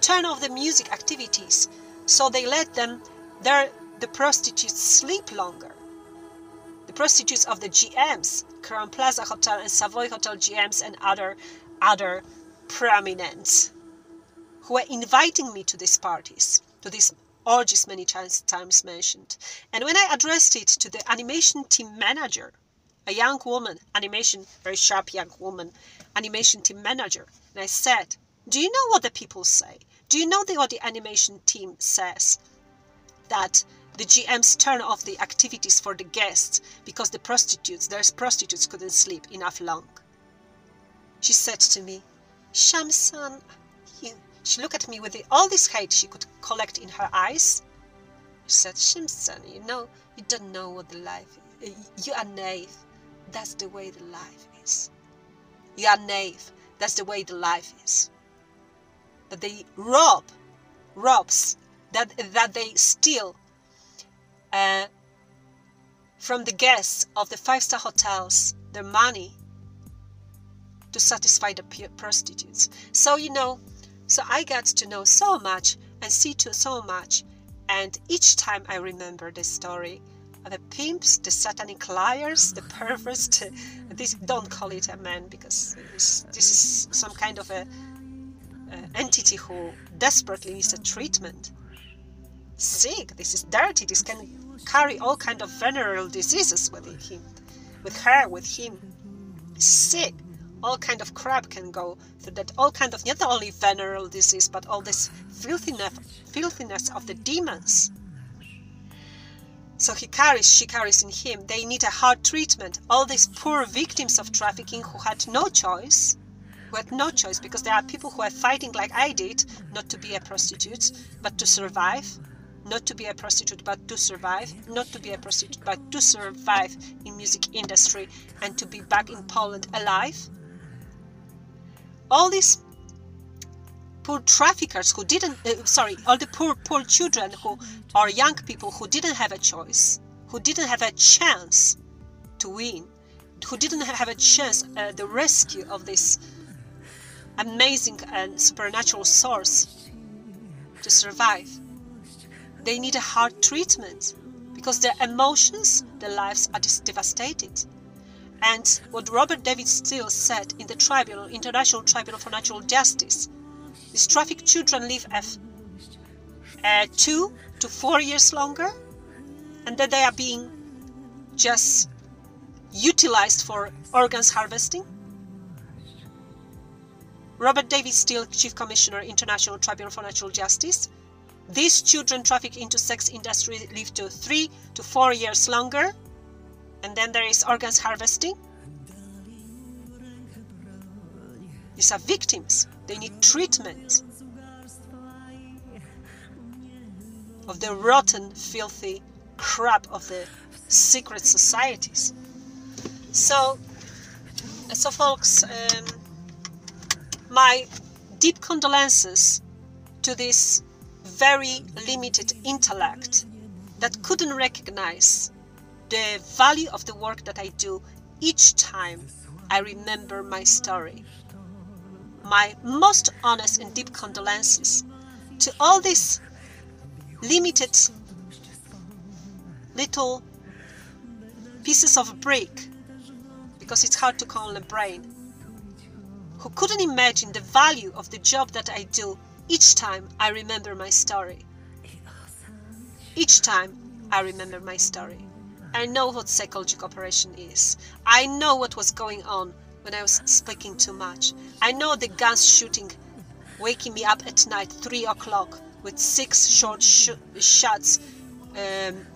Turn off the music activities, so they let them, the prostitutes sleep longer. Prostitutes of the GMs, Crowne Plaza Hotel and Savoy Hotel GMs and other, other prominent, who were inviting me to these parties, to these orgies many times, times mentioned. And when I addressed it to the animation team manager, a young woman, animation, very sharp young woman, animation team manager. And I said, Do you know what the people say? Do you know the, what the animation team says? That the GMs turn off the activities for the guests because the prostitutes, there's prostitutes couldn't sleep enough long. She said to me, Shamsan, you, she looked at me with the, all this hate she could collect in her eyes. She said, Shamsan, you know, you don't know what the life is. You are naive. That's the way the life is. You are naive. That's the way the life is. That they rob, robs, that that they steal from the guests of the five-star hotels their money to satisfy the prostitutes. So you know, so I got to know so much and see to so much, and each time I remember this story, of the pimps, the satanic liars, the perverts. this don't call it a man because this is some kind of a, a entity who desperately needs a treatment. Sick. This is dirty. This can carry all kind of venereal diseases with him. with her, with him. Sick. All kind of crap can go through that. All kind of not only venereal disease, but all this filthiness, filthiness of the demons. So he carries, she carries in him. They need a hard treatment. All these poor victims of trafficking who had no choice, who had no choice because there are people who are fighting like I did, not to be a prostitute, but to survive not to be a prostitute but to survive not to be a prostitute but to survive in music industry and to be back in poland alive. All these poor traffickers who didn't uh, sorry all the poor poor children who are young people who didn't have a choice who didn't have a chance to win who didn't have a chance uh, the rescue of this amazing and supernatural source to survive they need a hard treatment because their emotions, their lives are devastated. And what Robert David Steele said in the tribunal, International Tribunal for Natural Justice, these trafficked children live F, uh, two to four years longer, and that they are being just utilized for organs harvesting. Robert David Steele, Chief Commissioner, International Tribunal for Natural Justice, these children trafficked into sex industry live to three to four years longer. And then there is organs harvesting. These are victims. They need treatment of the rotten, filthy crap of the secret societies. So, so folks, um, my deep condolences to this very limited intellect that couldn't recognize the value of the work that I do each time I remember my story. My most honest and deep condolences to all these limited little pieces of brick, because it's hard to call a brain, who couldn't imagine the value of the job that I do each time I remember my story. Each time I remember my story. I know what psychological operation is. I know what was going on when I was speaking too much. I know the guns shooting, waking me up at night, 3 o'clock, with six short sh shots um,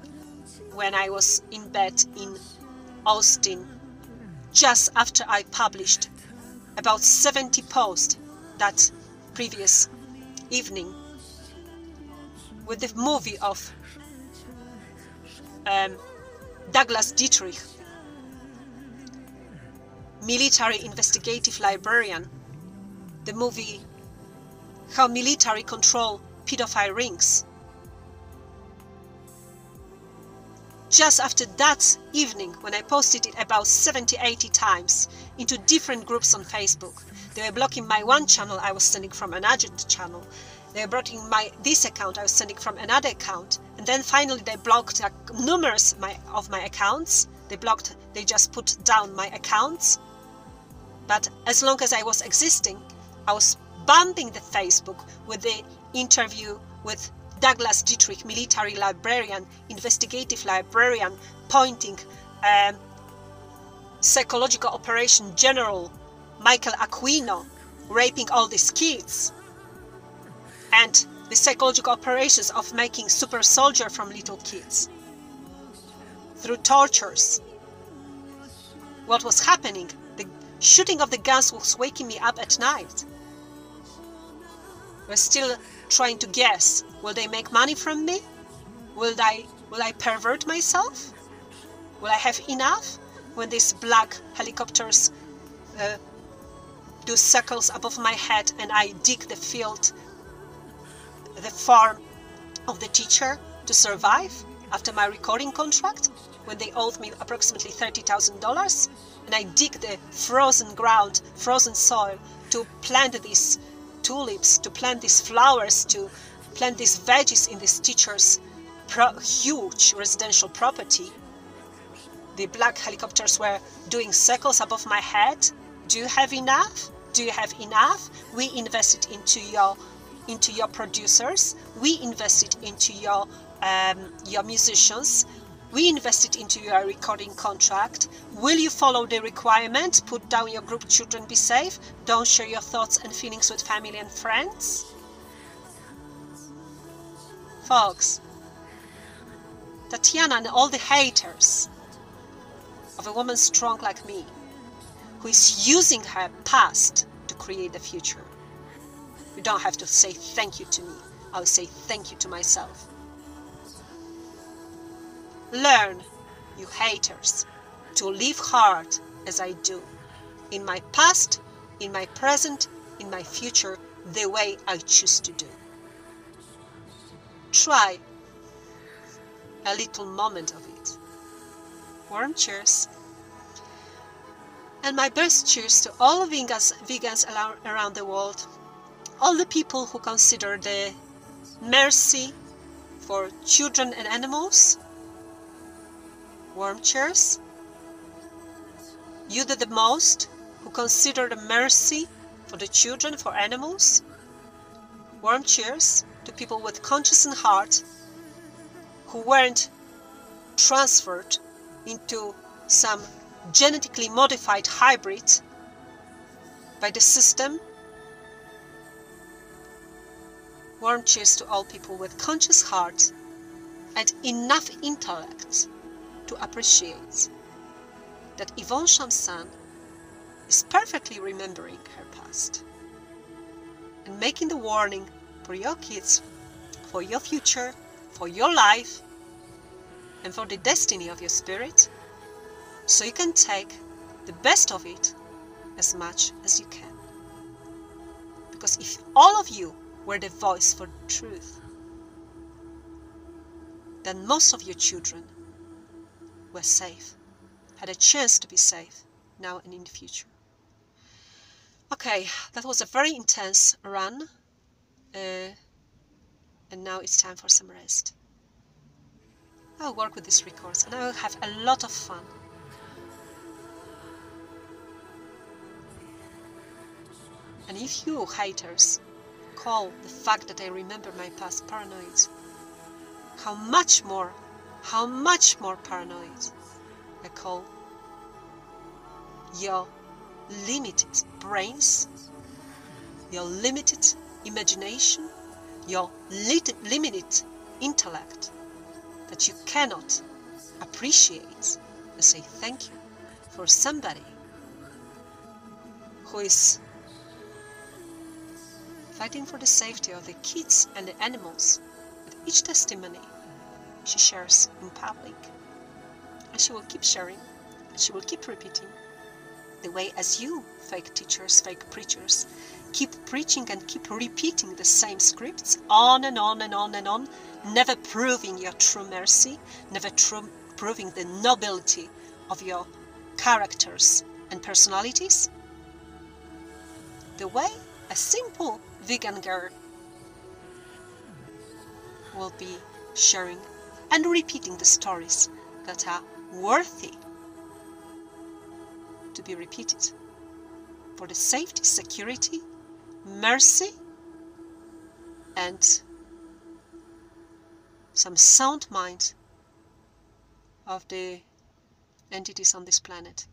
when I was in bed in Austin, just after I published about 70 posts that previous evening with the movie of um, Douglas Dietrich, military investigative librarian, the movie How Military Control Pedophile Rings. Just after that evening, when I posted it about 70 80 times into different groups on Facebook, they were blocking my one channel I was sending from an another channel. They were blocking my this account I was sending from another account. And then finally they blocked like, numerous my, of my accounts. They blocked, they just put down my accounts. But as long as I was existing, I was bombing the Facebook with the interview with Douglas Dietrich, military librarian, investigative librarian, pointing um, psychological operation general Michael Aquino raping all these kids and the psychological operations of making super soldier from little kids through tortures. What was happening? The shooting of the guns was waking me up at night. We're still trying to guess. Will they make money from me? Will I will I pervert myself? Will I have enough when these black helicopters uh, do circles above my head and I dig the field, the farm of the teacher to survive after my recording contract when they owed me approximately $30,000 and I dig the frozen ground, frozen soil to plant these tulips, to plant these flowers, to plant these veggies in this teacher's huge residential property. The black helicopters were doing circles above my head. Do you have enough? do you have enough we invested into your into your producers we invested into your um, your musicians We invested into your recording contract. Will you follow the requirement? Put down your group children, be safe. Don't share your thoughts and feelings with family and friends. Folks, Tatiana and all the haters of a woman strong like me, who is using her past to create the future. You don't have to say thank you to me. I'll say thank you to myself. Learn, you haters, to live hard as I do. In my past, in my present, in my future, the way I choose to do. Try a little moment of it. Warm cheers. And my best cheers to all vegans, vegans around the world, all the people who consider the mercy for children and animals. Warm cheers. You did the most who consider the mercy for the children, for animals. Warm cheers to people with conscience and heart who weren't transferred into some genetically modified hybrid by the system. Warm cheers to all people with conscious heart and enough intellect to appreciate that Yvonne Shamsan is perfectly remembering her past and making the warning for your kids, for your future, for your life, and for the destiny of your spirit, so you can take the best of it as much as you can. Because if all of you were the voice for truth, then most of your children were safe, had a chance to be safe now and in the future. Okay, that was a very intense run, uh, and now it's time for some rest. I'll work with these records and I'll have a lot of fun. And if you, haters, call the fact that I remember my past paranoid, how much more, how much more paranoid? I call your limited brains, your limited imagination, your limited intellect that you cannot appreciate and say thank you for somebody who is fighting for the safety of the kids and the animals. With each testimony she shares in public. And she will keep sharing, she will keep repeating the way as you, fake teachers, fake preachers, keep preaching and keep repeating the same scripts on and on and on and on, never proving your true mercy, never true, proving the nobility of your characters and personalities. The way a simple vegan girl will be sharing and repeating the stories that are worthy to be repeated for the safety, security, mercy, and some sound mind of the entities on this planet.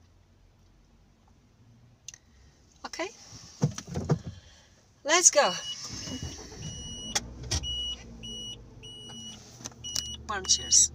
Okay? Let's go. Cheers.